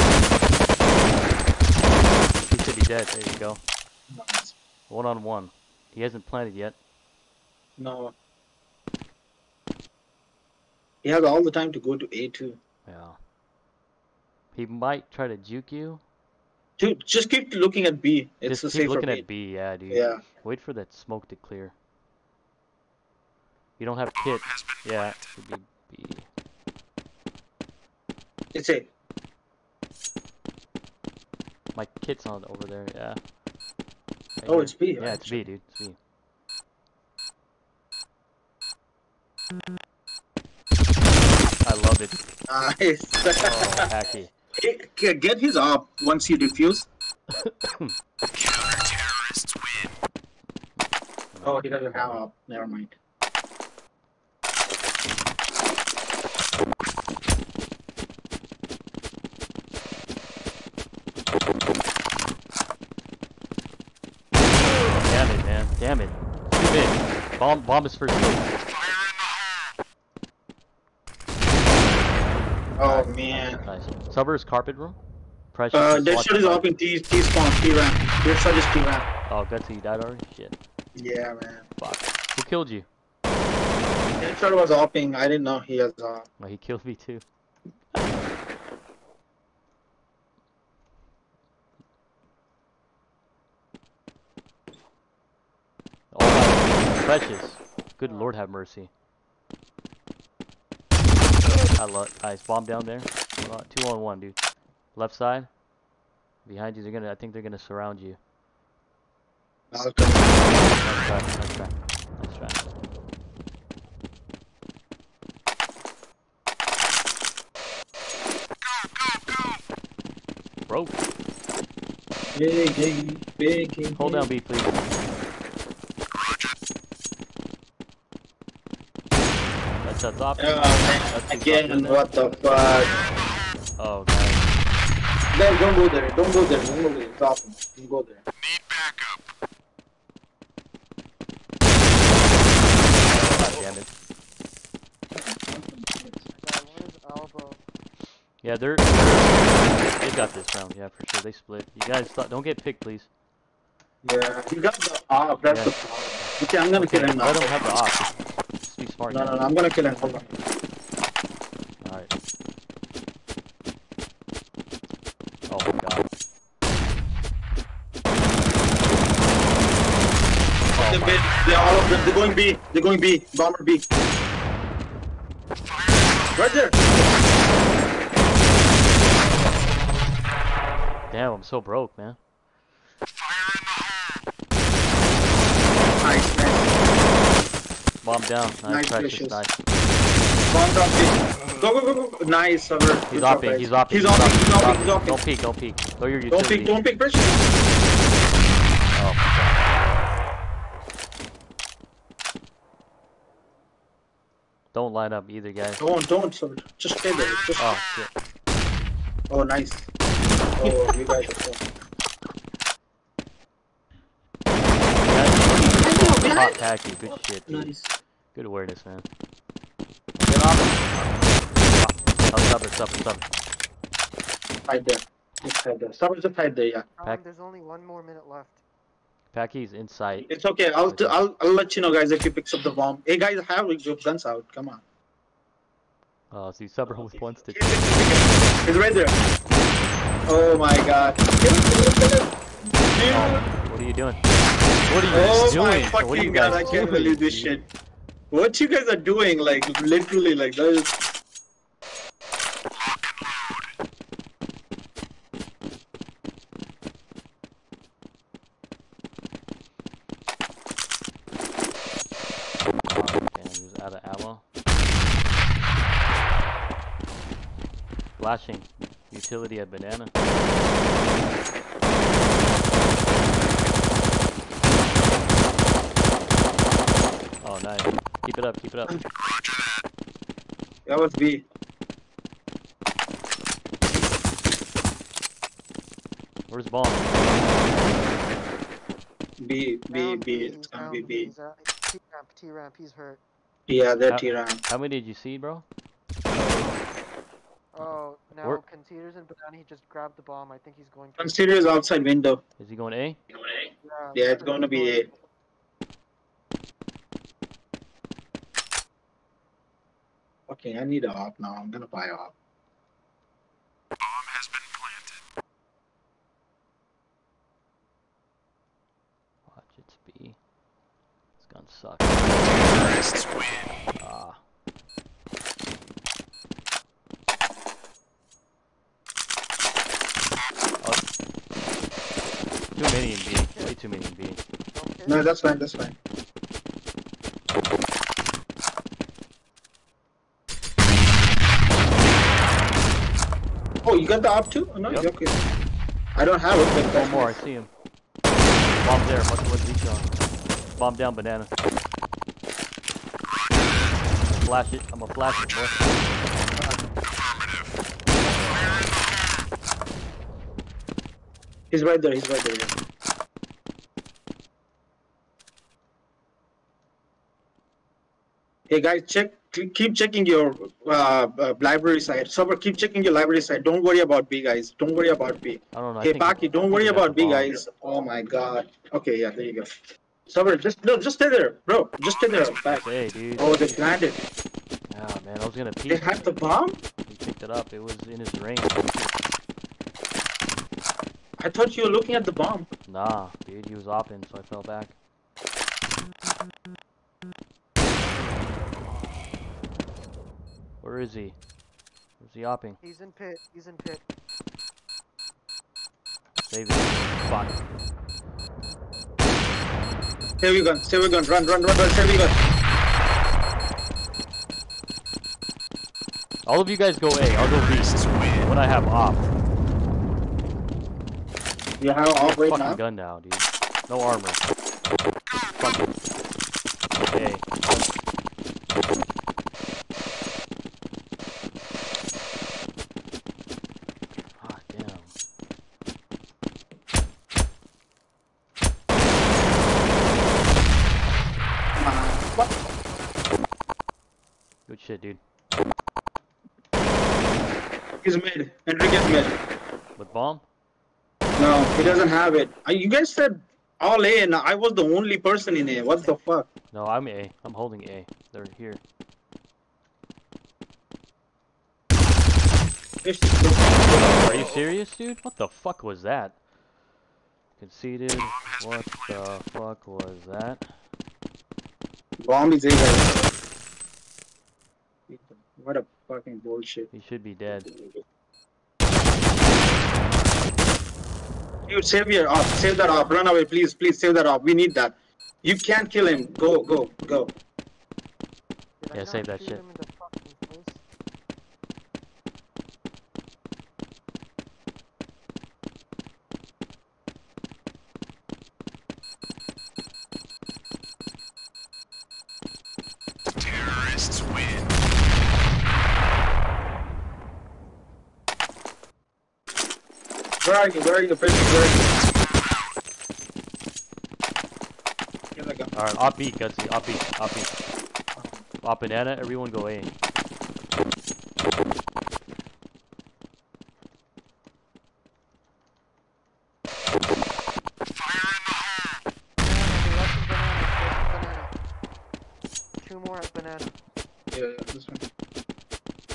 Speaker 1: should be dead. There you go. One on one. He hasn't planted yet.
Speaker 4: No. He has all the time to go to A2.
Speaker 1: Yeah. He might try to juke you.
Speaker 4: Dude, just keep looking at B. It's
Speaker 1: Just
Speaker 4: the
Speaker 1: keep
Speaker 4: safer
Speaker 1: looking
Speaker 4: B.
Speaker 1: at B, yeah, dude.
Speaker 4: Yeah.
Speaker 1: Wait for that smoke to clear. You don't have kit.
Speaker 3: Has
Speaker 1: Yeah, it should be B.
Speaker 4: It's A.
Speaker 1: My kit's on over there, yeah. Right
Speaker 4: Oh,
Speaker 1: here.
Speaker 4: it's B,
Speaker 1: Yeah, it's B, dude. It's B. I love it.
Speaker 4: Nice.
Speaker 1: Oh, hacky.
Speaker 4: Get get his op once he refuse.
Speaker 3: Counter terrorists win.
Speaker 4: Oh, he doesn't have up. Never mind.
Speaker 1: Damn it, man. Damn it. Two mid. Bomb, bomb is first. mid.
Speaker 4: Oh man.
Speaker 1: Nice. Subber's carpet room. Precious.
Speaker 4: Uh,
Speaker 1: just
Speaker 4: that
Speaker 1: watch
Speaker 4: shot is
Speaker 1: the-
Speaker 4: open T T spawn T ramp. Your shot is T ramp.
Speaker 1: Oh, Gutsy, you died already? Shit.
Speaker 4: Yeah, man.
Speaker 1: Fuck. Who killed you?
Speaker 4: That shot was opping. I didn't know he has uh
Speaker 1: Oh, he killed me too. Oh my precious. Good lord have mercy. I love nice bomb down there. Two on one, dude. Left side. Behind you, they're gonna I think they're gonna surround you.
Speaker 4: I'll.
Speaker 1: Nice try, nice try. Nice try. Bro,
Speaker 4: Big, big, big, big.
Speaker 1: hold down B please. That's that's off.
Speaker 4: Oh, man. Again,
Speaker 1: soft, isn't it?
Speaker 4: what the fuck?
Speaker 1: Oh, nice.
Speaker 4: Guys, don't go there. Don't go there. Don't go there. It's open. Don't go there.
Speaker 3: Need backup.
Speaker 1: Oh, God damn it.
Speaker 5: Yeah, one is elbow.
Speaker 1: Yeah, they're they got this round. Yeah, for sure. They split. You guys th- don't get picked, please.
Speaker 4: Yeah, he got the off. That's
Speaker 1: Yeah.
Speaker 4: the problem. Okay, I'm gonna
Speaker 1: Okay,
Speaker 4: kill him now.
Speaker 1: let them have the op. Just.
Speaker 4: No, no, no, I'm gonna kill him. Hold on.
Speaker 1: Alright. Oh my god. Oh
Speaker 4: they're all of them. They're going B. They're going B. Bomber B. Right there.
Speaker 1: Damn, I'm so broke, man.
Speaker 4: Nice, man.
Speaker 1: Bomb down. Nice,
Speaker 4: Nice
Speaker 1: precious. Nice.
Speaker 4: Bomb down. Go, go, go, go. Nice, Subber. Good
Speaker 1: He's opping. He's opping.
Speaker 4: He's opping. He's opping. He's
Speaker 1: Don't
Speaker 4: opping.
Speaker 1: peek. Don't peek. Go your
Speaker 4: Don't
Speaker 1: utility.
Speaker 4: pick. Don't pick. Pressure.
Speaker 1: Oh my god. Don't line up either, guys.
Speaker 4: Don't, don't, Subber. Just stay there. Just.
Speaker 1: Oh shit.
Speaker 4: Oh, nice. Oh, you guys are so.
Speaker 1: Guys, hot tacky. Good shit, dude.
Speaker 4: Nice.
Speaker 1: Good awareness, man. Get off. Oh, stop it, stop it, stop it.
Speaker 4: Hide there. Just hide there. Subber, just hide there, yeah.
Speaker 5: Um, there's only one more minute left.
Speaker 1: Packy's in sight.
Speaker 4: It's okay. I'll, I'll, I'll let you know, guys, if he picks up the bomb. Hey, guys, have your guns out. Come on.
Speaker 1: Oh, see, Subber with one stick.
Speaker 4: It's right there. Oh my god. Kill him, kill him, kill him. Dude.
Speaker 1: Oh, what are you doing? What are you
Speaker 4: Oh
Speaker 1: doing?
Speaker 4: my
Speaker 1: What are you
Speaker 4: fucking god, I
Speaker 1: guys
Speaker 4: can't
Speaker 1: doing?
Speaker 4: believe this shit. What you guys are doing, like, literally, like, that is...
Speaker 1: Oh, damn, out of ammo. Flashing. Utility at banana. Oh, nice. Keep it up, keep it up.
Speaker 4: That was B.
Speaker 1: Where's the bomb?
Speaker 4: B, B,
Speaker 5: Down
Speaker 4: B. It's gonna be B.
Speaker 5: He's, T-ramp, T-ramp, he's hurt.
Speaker 4: Yeah, they're T-Ram.
Speaker 1: How many did you see, bro?
Speaker 5: Oh, now
Speaker 1: Where-
Speaker 5: Conceders and Banana, he just grabbed the bomb. I think he's going to...
Speaker 4: I'm outside window.
Speaker 1: Is he going A? Going A.
Speaker 4: Yeah, it's gonna be A. Okay, I need a op now. I'm gonna buy op.
Speaker 3: Bomb has been planted.
Speaker 1: Watch, it's B. This gun sucks.
Speaker 3: Terrorists win.
Speaker 1: Ah. Oh. Too many in B. Way too many in B.
Speaker 4: No, that's fine. That's fine. Got the op too? Oh, no,
Speaker 1: Yep.
Speaker 4: okay. I don't have it, but
Speaker 1: One more, I see him. Bomb there. What, what's he showing? bomb down banana. Flash it. I'm gonna flash it, boy.
Speaker 4: He's right there. He's right there. yeah. Hey guys, check. Keep- checking your uh, uh, library side. Subber, keep checking your library side. Don't worry about B, guys. Don't worry about B.
Speaker 1: I don't know.
Speaker 4: Hey, Baki, don't worry about B, guys. Oh my god. Okay, yeah, there you go. Subber, just no, just stay there, bro. Just stay there. Back.
Speaker 1: Hey, dude.
Speaker 4: Oh, they planted.
Speaker 1: Ah, man, I was gonna
Speaker 4: They
Speaker 1: peek.
Speaker 4: had the bomb.
Speaker 1: He picked it up. It was in his range.
Speaker 4: I thought you were looking at the bomb.
Speaker 1: Nah, dude, he was opping, so I fell back. Where is he? Where's he opping?
Speaker 5: He's in pit. He's in pit.
Speaker 1: Save it. Fuck.
Speaker 4: Save your gun. Save your gun. Run, run, run, run. Save your gun.
Speaker 1: All of you guys go A. I'll go B. When I have op.
Speaker 4: You have all right
Speaker 1: fucking
Speaker 4: now.
Speaker 1: gun now, dude. No armor. Fucking. A. Ah, damn.
Speaker 4: What?
Speaker 1: Good shit, dude.
Speaker 4: He's mid. Enrique's mid.
Speaker 1: With bomb?
Speaker 4: No, he doesn't have it. Uh, You guys said all A, and I was the only person in A. What the fuck?
Speaker 1: No, I'm A. I'm holding A. They're here. Are you serious, dude? What the fuck was that? Conceded. What the fuck was that?
Speaker 4: Bomb is A. What a fucking bullshit.
Speaker 1: He should be dead.
Speaker 4: Dude, save your op. Save that op. Run away, please. Please save that op. We need that. You can't kill him. Go, go, go.
Speaker 1: Yeah, save that shit.
Speaker 4: Where are you? Where you? Where are you? Here.
Speaker 1: Alright, op B, Gutsy. Op B. Op B. Op banana, everyone go A.
Speaker 5: Banana, they're rushing banana. Rushing banana. Two more at banana.
Speaker 4: Yeah, yeah, this one.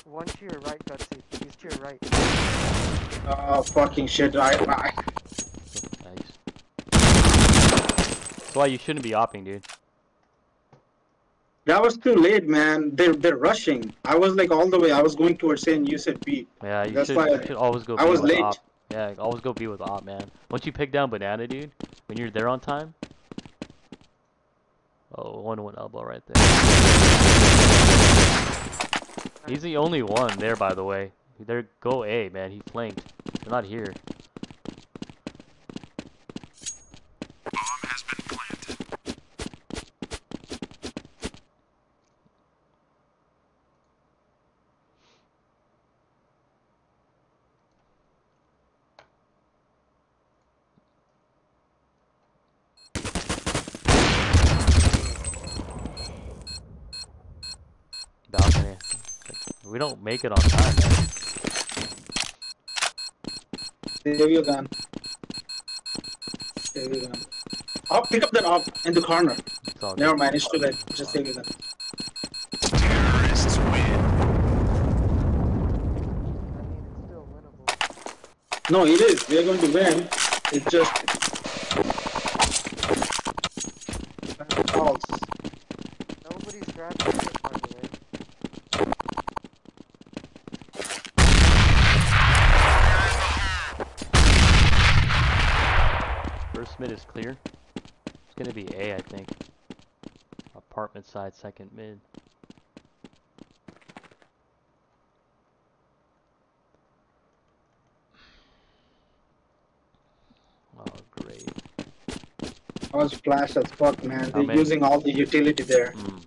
Speaker 5: One to your right, Gutsy. He's to your right.
Speaker 4: Oh, fucking shit. I, I,
Speaker 1: Nice. That's why you shouldn't be opping, dude.
Speaker 4: that was too late, man. They're, they're rushing. I was like all the way. I was going towards A and you said B.
Speaker 1: Yeah, you
Speaker 4: That's
Speaker 1: should,
Speaker 4: why
Speaker 1: you
Speaker 4: I-
Speaker 1: should always go B
Speaker 4: I was
Speaker 1: with
Speaker 4: late.
Speaker 1: op. Yeah, always go B with op, man. Once you pick down banana, dude, when you're there on time. Oh, one one elbow right there. He's the only one there, by the way. They're go A, man. He flanked. They're not here.
Speaker 3: Bomb has been planted.
Speaker 1: Balcony. We don't make it on time, man.
Speaker 4: Save your gun. Save your gun. I'll pick up that op in the corner.
Speaker 1: It's all good.
Speaker 4: Never mind. It's too late. Just save your gun.
Speaker 3: Terrorists win.
Speaker 5: I mean, it's still winnable.
Speaker 4: No, it is. We are going to win. It's just. False.
Speaker 5: Nobody's grabbing it, by the way.
Speaker 1: First mid is clear. It's gonna be A, I think. Apartment side, second mid. Oh, great.
Speaker 4: I was flashed as fuck, man.
Speaker 1: How
Speaker 4: They're
Speaker 1: many?
Speaker 4: using all the utility there.
Speaker 1: Hmm.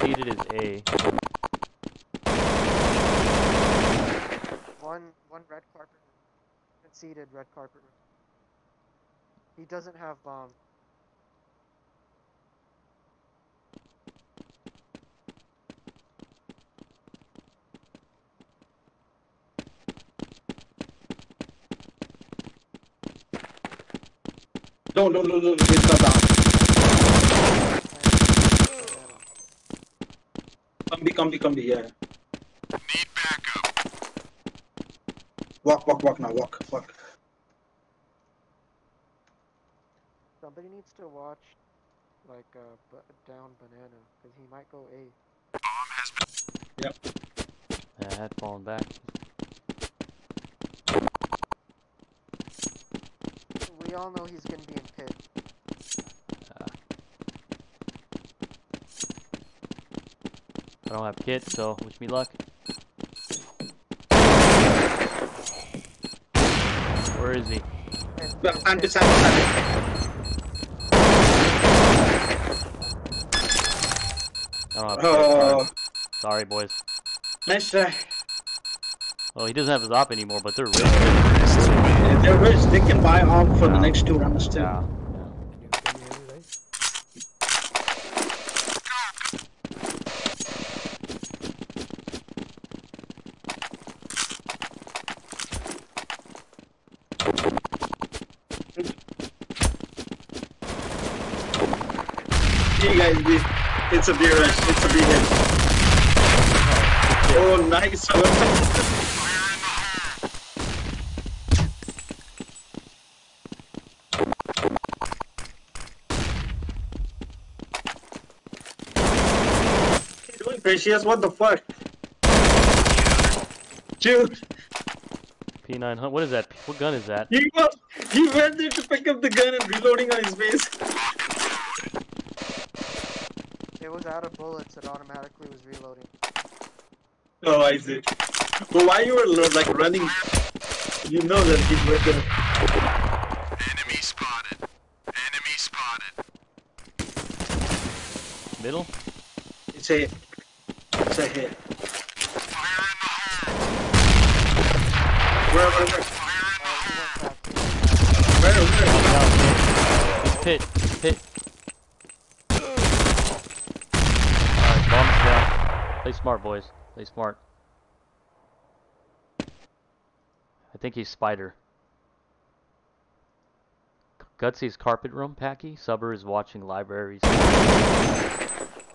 Speaker 1: Seated is A.
Speaker 5: One one red carpet room. Conceded red carpet room. He doesn't have bomb.
Speaker 4: Don't, don't, don't, don't. It's not down. Come be, come be, come be, yeah.
Speaker 3: Need backup.
Speaker 4: Walk, walk, walk now, walk, walk.
Speaker 5: Needs to watch like uh, bu- down banana because he might go A.
Speaker 3: Bomb has been
Speaker 1: Yeah, I had fallen back.
Speaker 5: We all know he's gonna be in pit.
Speaker 1: I don't have kit, so wish me luck. Where is he?
Speaker 5: And
Speaker 4: Well,
Speaker 5: pit,
Speaker 4: Sand,
Speaker 1: I don't have. Oh,
Speaker 4: oh.
Speaker 1: Sorry, boys.
Speaker 4: nice try.
Speaker 1: Oh, he doesn't have his op anymore, but they're rich.
Speaker 4: They're rich. They can buy arm for the next two rounds too.
Speaker 1: Yeah.
Speaker 4: You guys, be- it's a beer. It's a beer. Oh, nice. What you doing, Precious? What the fuck? Dude,
Speaker 1: P90. What is that? What gun is that?
Speaker 4: he, wa- he went there to pick up the gun and reloading on his face.
Speaker 5: It was out of bullets. It automatically was reloading.
Speaker 4: Oh, I see. But while you were like running, you know that he went there.
Speaker 3: enemy spotted. Enemy spotted.
Speaker 1: Middle?
Speaker 4: It's a, it's a hit.
Speaker 3: Fire in the hole.
Speaker 4: Where, where, where?
Speaker 5: He went uh, back.
Speaker 4: Where, where?
Speaker 1: Pit. Pit. Alright, bombs down. Play smart, boys. Play smart. I think he's spider. Gutsy's carpet room, Packy. Subber is watching libraries.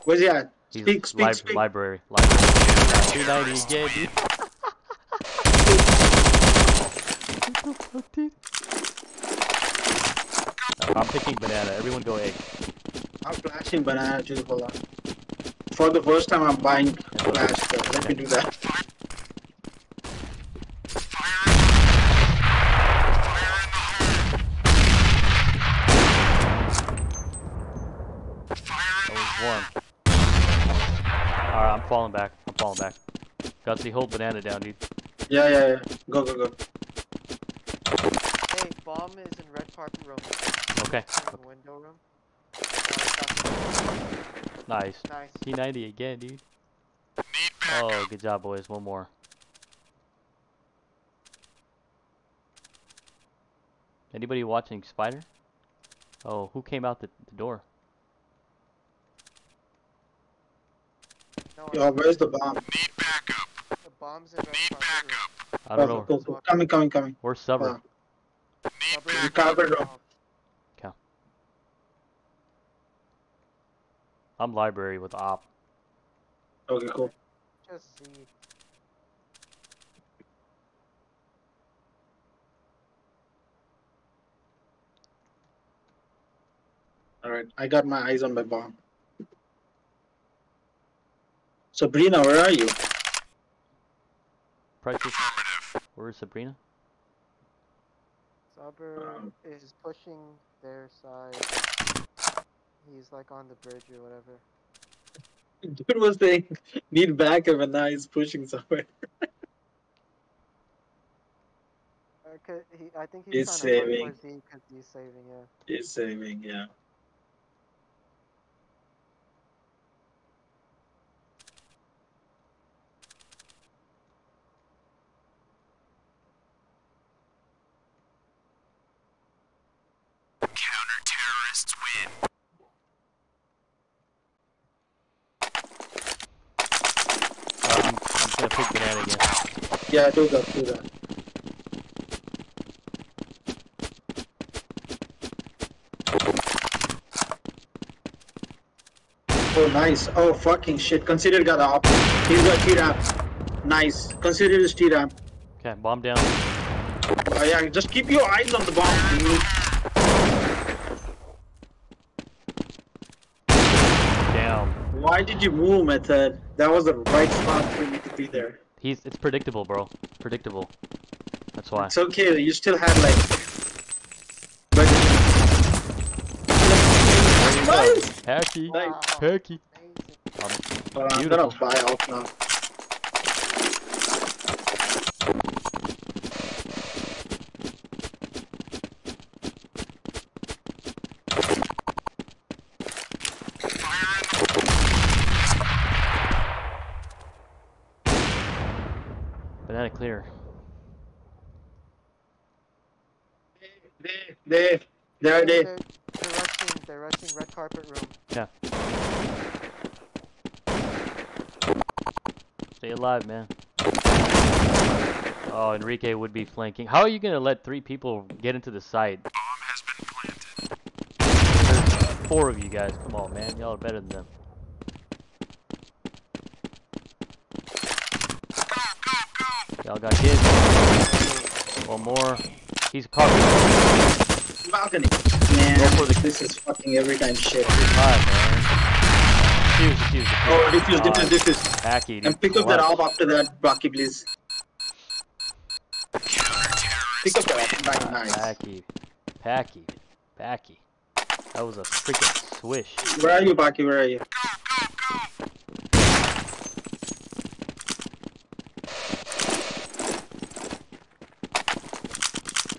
Speaker 4: Where's he at?
Speaker 1: He's
Speaker 4: Speak, speak,
Speaker 1: lib-
Speaker 4: speak.
Speaker 1: library. Library. 290 again, dude. I'm picking banana. Everyone go A.
Speaker 4: I'm flashing banana too. Hold on. For the first time, I'm buying flash. So let me do that.
Speaker 1: That was one. Alright, I'm falling back. I'm falling back. Gutsy, hold banana down, dude.
Speaker 4: Yeah, yeah, yeah. Go, go, go.
Speaker 5: Hey, bomb is in red carpet room.
Speaker 1: Okay.
Speaker 5: In the window room.
Speaker 1: Nice.
Speaker 5: that's- nice.
Speaker 1: P90 again, dude.
Speaker 3: Need.
Speaker 1: Oh, good job, boys. One more. Anybody watching Spider? Oh, who came out the, the door?
Speaker 5: No,
Speaker 4: Yo, where's the bomb?
Speaker 3: Need backup.
Speaker 5: the bomb's in
Speaker 3: Need backup.
Speaker 1: I don't
Speaker 4: Oh,
Speaker 1: know.
Speaker 4: Go, go. Coming, coming, coming.
Speaker 1: Where's Subber?
Speaker 4: Uh,
Speaker 3: Need
Speaker 5: Cover
Speaker 3: backup.
Speaker 4: Carpet room.
Speaker 5: bomb.
Speaker 1: I'm library with op.
Speaker 4: Okay, cool.
Speaker 5: Just Z.
Speaker 4: Alright, I got my eyes on my bomb. Sabrina, where are you?
Speaker 1: Precious.
Speaker 3: Affirmative.
Speaker 1: Where's Sabrina?
Speaker 5: Subber
Speaker 4: Um,
Speaker 5: is pushing their side. He's like on the bridge or whatever.
Speaker 4: Dude was saying need backup and now he's pushing somewhere.
Speaker 5: Uh, 'cause he, I think
Speaker 4: He's
Speaker 5: he's,
Speaker 4: saving.
Speaker 5: run for Z because he's saving. Yeah.
Speaker 4: He's saving, yeah.
Speaker 3: Counter-terrorists win.
Speaker 1: Uh, I'm, I'm gonna pick banana again.
Speaker 4: Yeah, do that, do that. Oh, nice. Oh, fucking shit. Consider got up. He's got T-Ramp. Nice. Consider his T-Ramp.
Speaker 1: Okay, bomb down.
Speaker 4: Oh, yeah, just keep your eyes on the bomb. dude.
Speaker 1: Down.
Speaker 4: Why did you move, Method? That was the right spot for you to be there.
Speaker 1: He's it's predictable, bro. Predictable. That's why.
Speaker 4: It's okay. You still had like. But.
Speaker 1: There you go.
Speaker 4: Nice.
Speaker 1: Hacky.
Speaker 5: Wow.
Speaker 1: Hacky.
Speaker 5: Amazing.
Speaker 1: Um,
Speaker 4: But I'm gonna buy off now.
Speaker 1: banana clear.
Speaker 4: They, they, there they.
Speaker 5: They're, they're rushing. They're rushing red carpet room.
Speaker 1: Yeah. Stay alive, man. Oh, Enrique would be flanking. How are you gonna let three people get into the site?
Speaker 3: Bomb has been planted.
Speaker 1: There's four of you guys. Come on, man. Y'all are better than them. Y'all got kids. One more. He's covered.
Speaker 4: Balcony. Man,
Speaker 1: Go for the-
Speaker 4: this is fucking every time shit.
Speaker 1: Defuse, defuse, defuse.
Speaker 4: Oh, diffuse, diffuse, diffuse.
Speaker 1: Hacky,
Speaker 4: And pick up that
Speaker 1: collapse.
Speaker 4: op after that, Bucky, please. Pick up that op. Back, nice.
Speaker 1: Packy. Packy. Packy. That was a freaking swish.
Speaker 4: Where are you, Bucky? Where are you?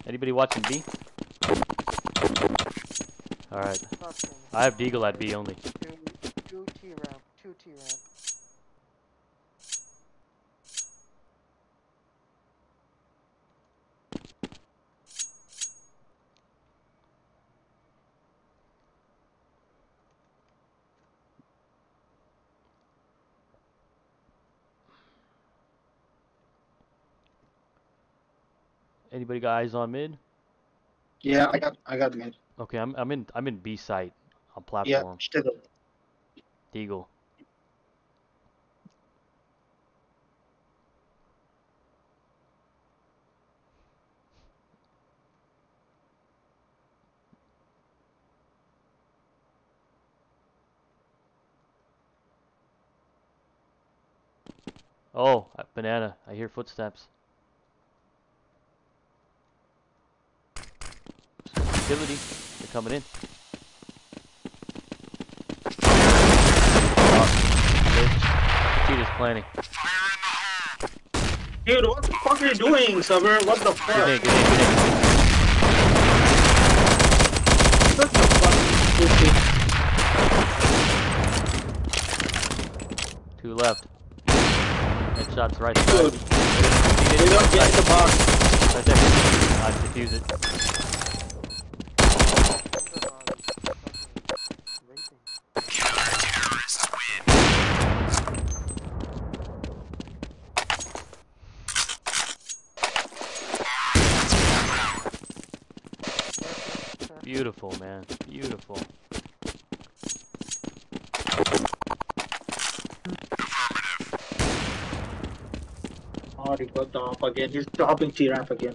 Speaker 1: Anybody watching B? Alright. I have Deagle at B only.
Speaker 5: two, two T ramp. Two T ramp.
Speaker 1: Anybody got eyes on mid?
Speaker 4: Yeah, I got, I got mid.
Speaker 1: Okay, I'm I'm in I'm in B site on
Speaker 4: Yeah,
Speaker 1: platform.
Speaker 4: still.
Speaker 1: Deagle. Oh, banana. I hear footsteps. Utility. They're coming in. Oh, Cheetah's planning.
Speaker 4: Dude, what the fuck are you doing, Summer? What the
Speaker 1: Good
Speaker 4: fuck?
Speaker 1: name, good name, good name.
Speaker 4: Such a fucking stupid.
Speaker 1: Two left. Headshots right side.
Speaker 4: Dude, they don't get the box.
Speaker 1: Right there. I defuse it.
Speaker 5: They're on fucking racing.
Speaker 3: Counter-terrorists win.
Speaker 1: Beautiful, man. Beautiful.
Speaker 4: Oh, he got the op again. He's dropping T-Ramp again.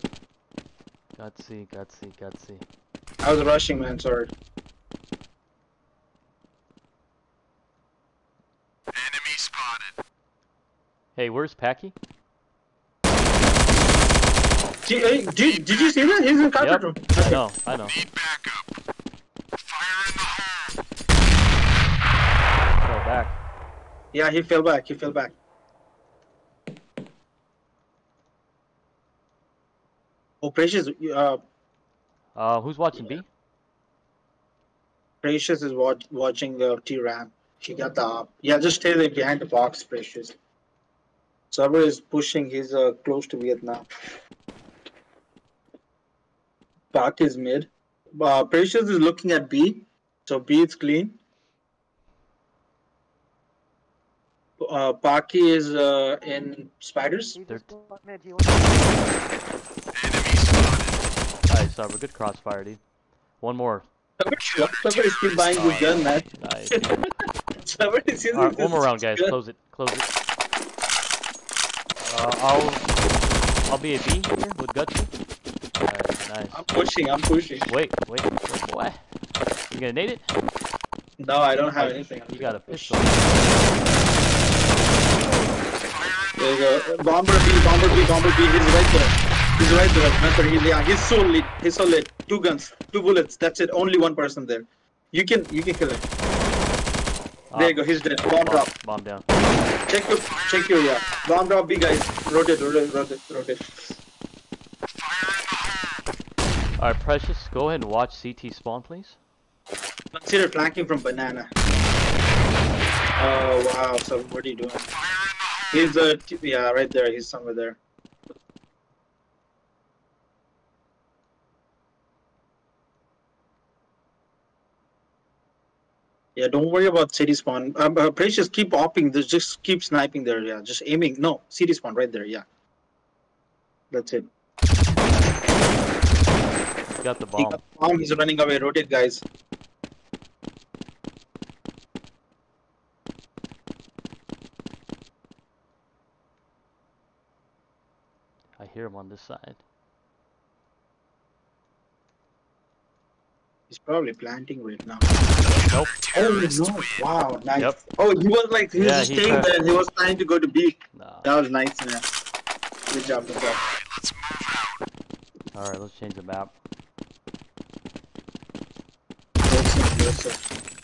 Speaker 1: Gutsy, gutsy, gutsy.
Speaker 4: I was rushing, man, sorry.
Speaker 3: Enemy spotted.
Speaker 1: Hey, where's Packy?
Speaker 4: Gee, hey, did, did you see that? He's in carpet
Speaker 1: Yep.
Speaker 4: room.
Speaker 1: I know, I know.
Speaker 3: Need backup. Fire in the hole.
Speaker 1: Fell back.
Speaker 4: Yeah, he fell back. He fell back. Precious, uh,
Speaker 1: Uh, who's watching B?
Speaker 4: Precious is watch, watching uh, T Ram. She got the op. Yeah, just stay there behind the box, Precious. Server is pushing. He's uh, close to Vietnam. Park is mid. Uh, Precious is looking at B. So B is clean. Uh, Parky is uh, in spiders.
Speaker 5: He
Speaker 1: They're-
Speaker 5: just got mid. He wants
Speaker 3: Enemy
Speaker 1: uh, good crossfire, dude. One more.
Speaker 4: Somebody is keep buying this gun, man.
Speaker 1: Nice.
Speaker 4: Somebody is using
Speaker 1: Alright, one more round, guys. Close it. Close it. Uh, I'll I'll be a B here with Gutsy. Nice, nice.
Speaker 4: I'm pushing. I'm pushing.
Speaker 1: Wait, wait, wait, boy. You gonna nade it?
Speaker 4: No, I don't have anything.
Speaker 1: You got a pistol.
Speaker 4: There you go. Bomber B, Bomber B, Bomber B. He's right there. He's right there. Mentor, he's, yeah, he's so lit. He's so lit. Two guns, two bullets. That's it. Only one person there. You can, you can kill him. There you go. He's dead. Bomb drop.
Speaker 1: Bomb down.
Speaker 4: Check your, check your, yeah. Bomb drop B, guys. Rotate, rotate, rotate, rotate.
Speaker 1: Alright, Precious, go ahead and watch CT spawn, please.
Speaker 4: Consider flanking from banana. Oh wow. So what are you doing? He's uh, t- yeah, right there. He's somewhere there. Yeah, don't worry about CT spawn. Um, uh, Precious, keep opping. Just, just keep sniping there. Yeah, just aiming. No, CT spawn right there. Yeah, that's it.
Speaker 1: You got the
Speaker 4: He
Speaker 1: bomb.
Speaker 4: got bomb. He's running away. Rotate, guys.
Speaker 1: I hear him on this side.
Speaker 4: He's probably planting right now.
Speaker 1: Nope.
Speaker 4: Oh no! Wow, nice.
Speaker 1: Yep.
Speaker 4: Oh, he was like he was
Speaker 1: Yeah,
Speaker 4: just
Speaker 1: he
Speaker 4: staying there. and He was trying to go to B.
Speaker 1: Nah.
Speaker 4: That was nice, man. Good job, good job.
Speaker 3: Out.
Speaker 1: Alright, let's change the map.
Speaker 4: Yes, sir, yes, sir.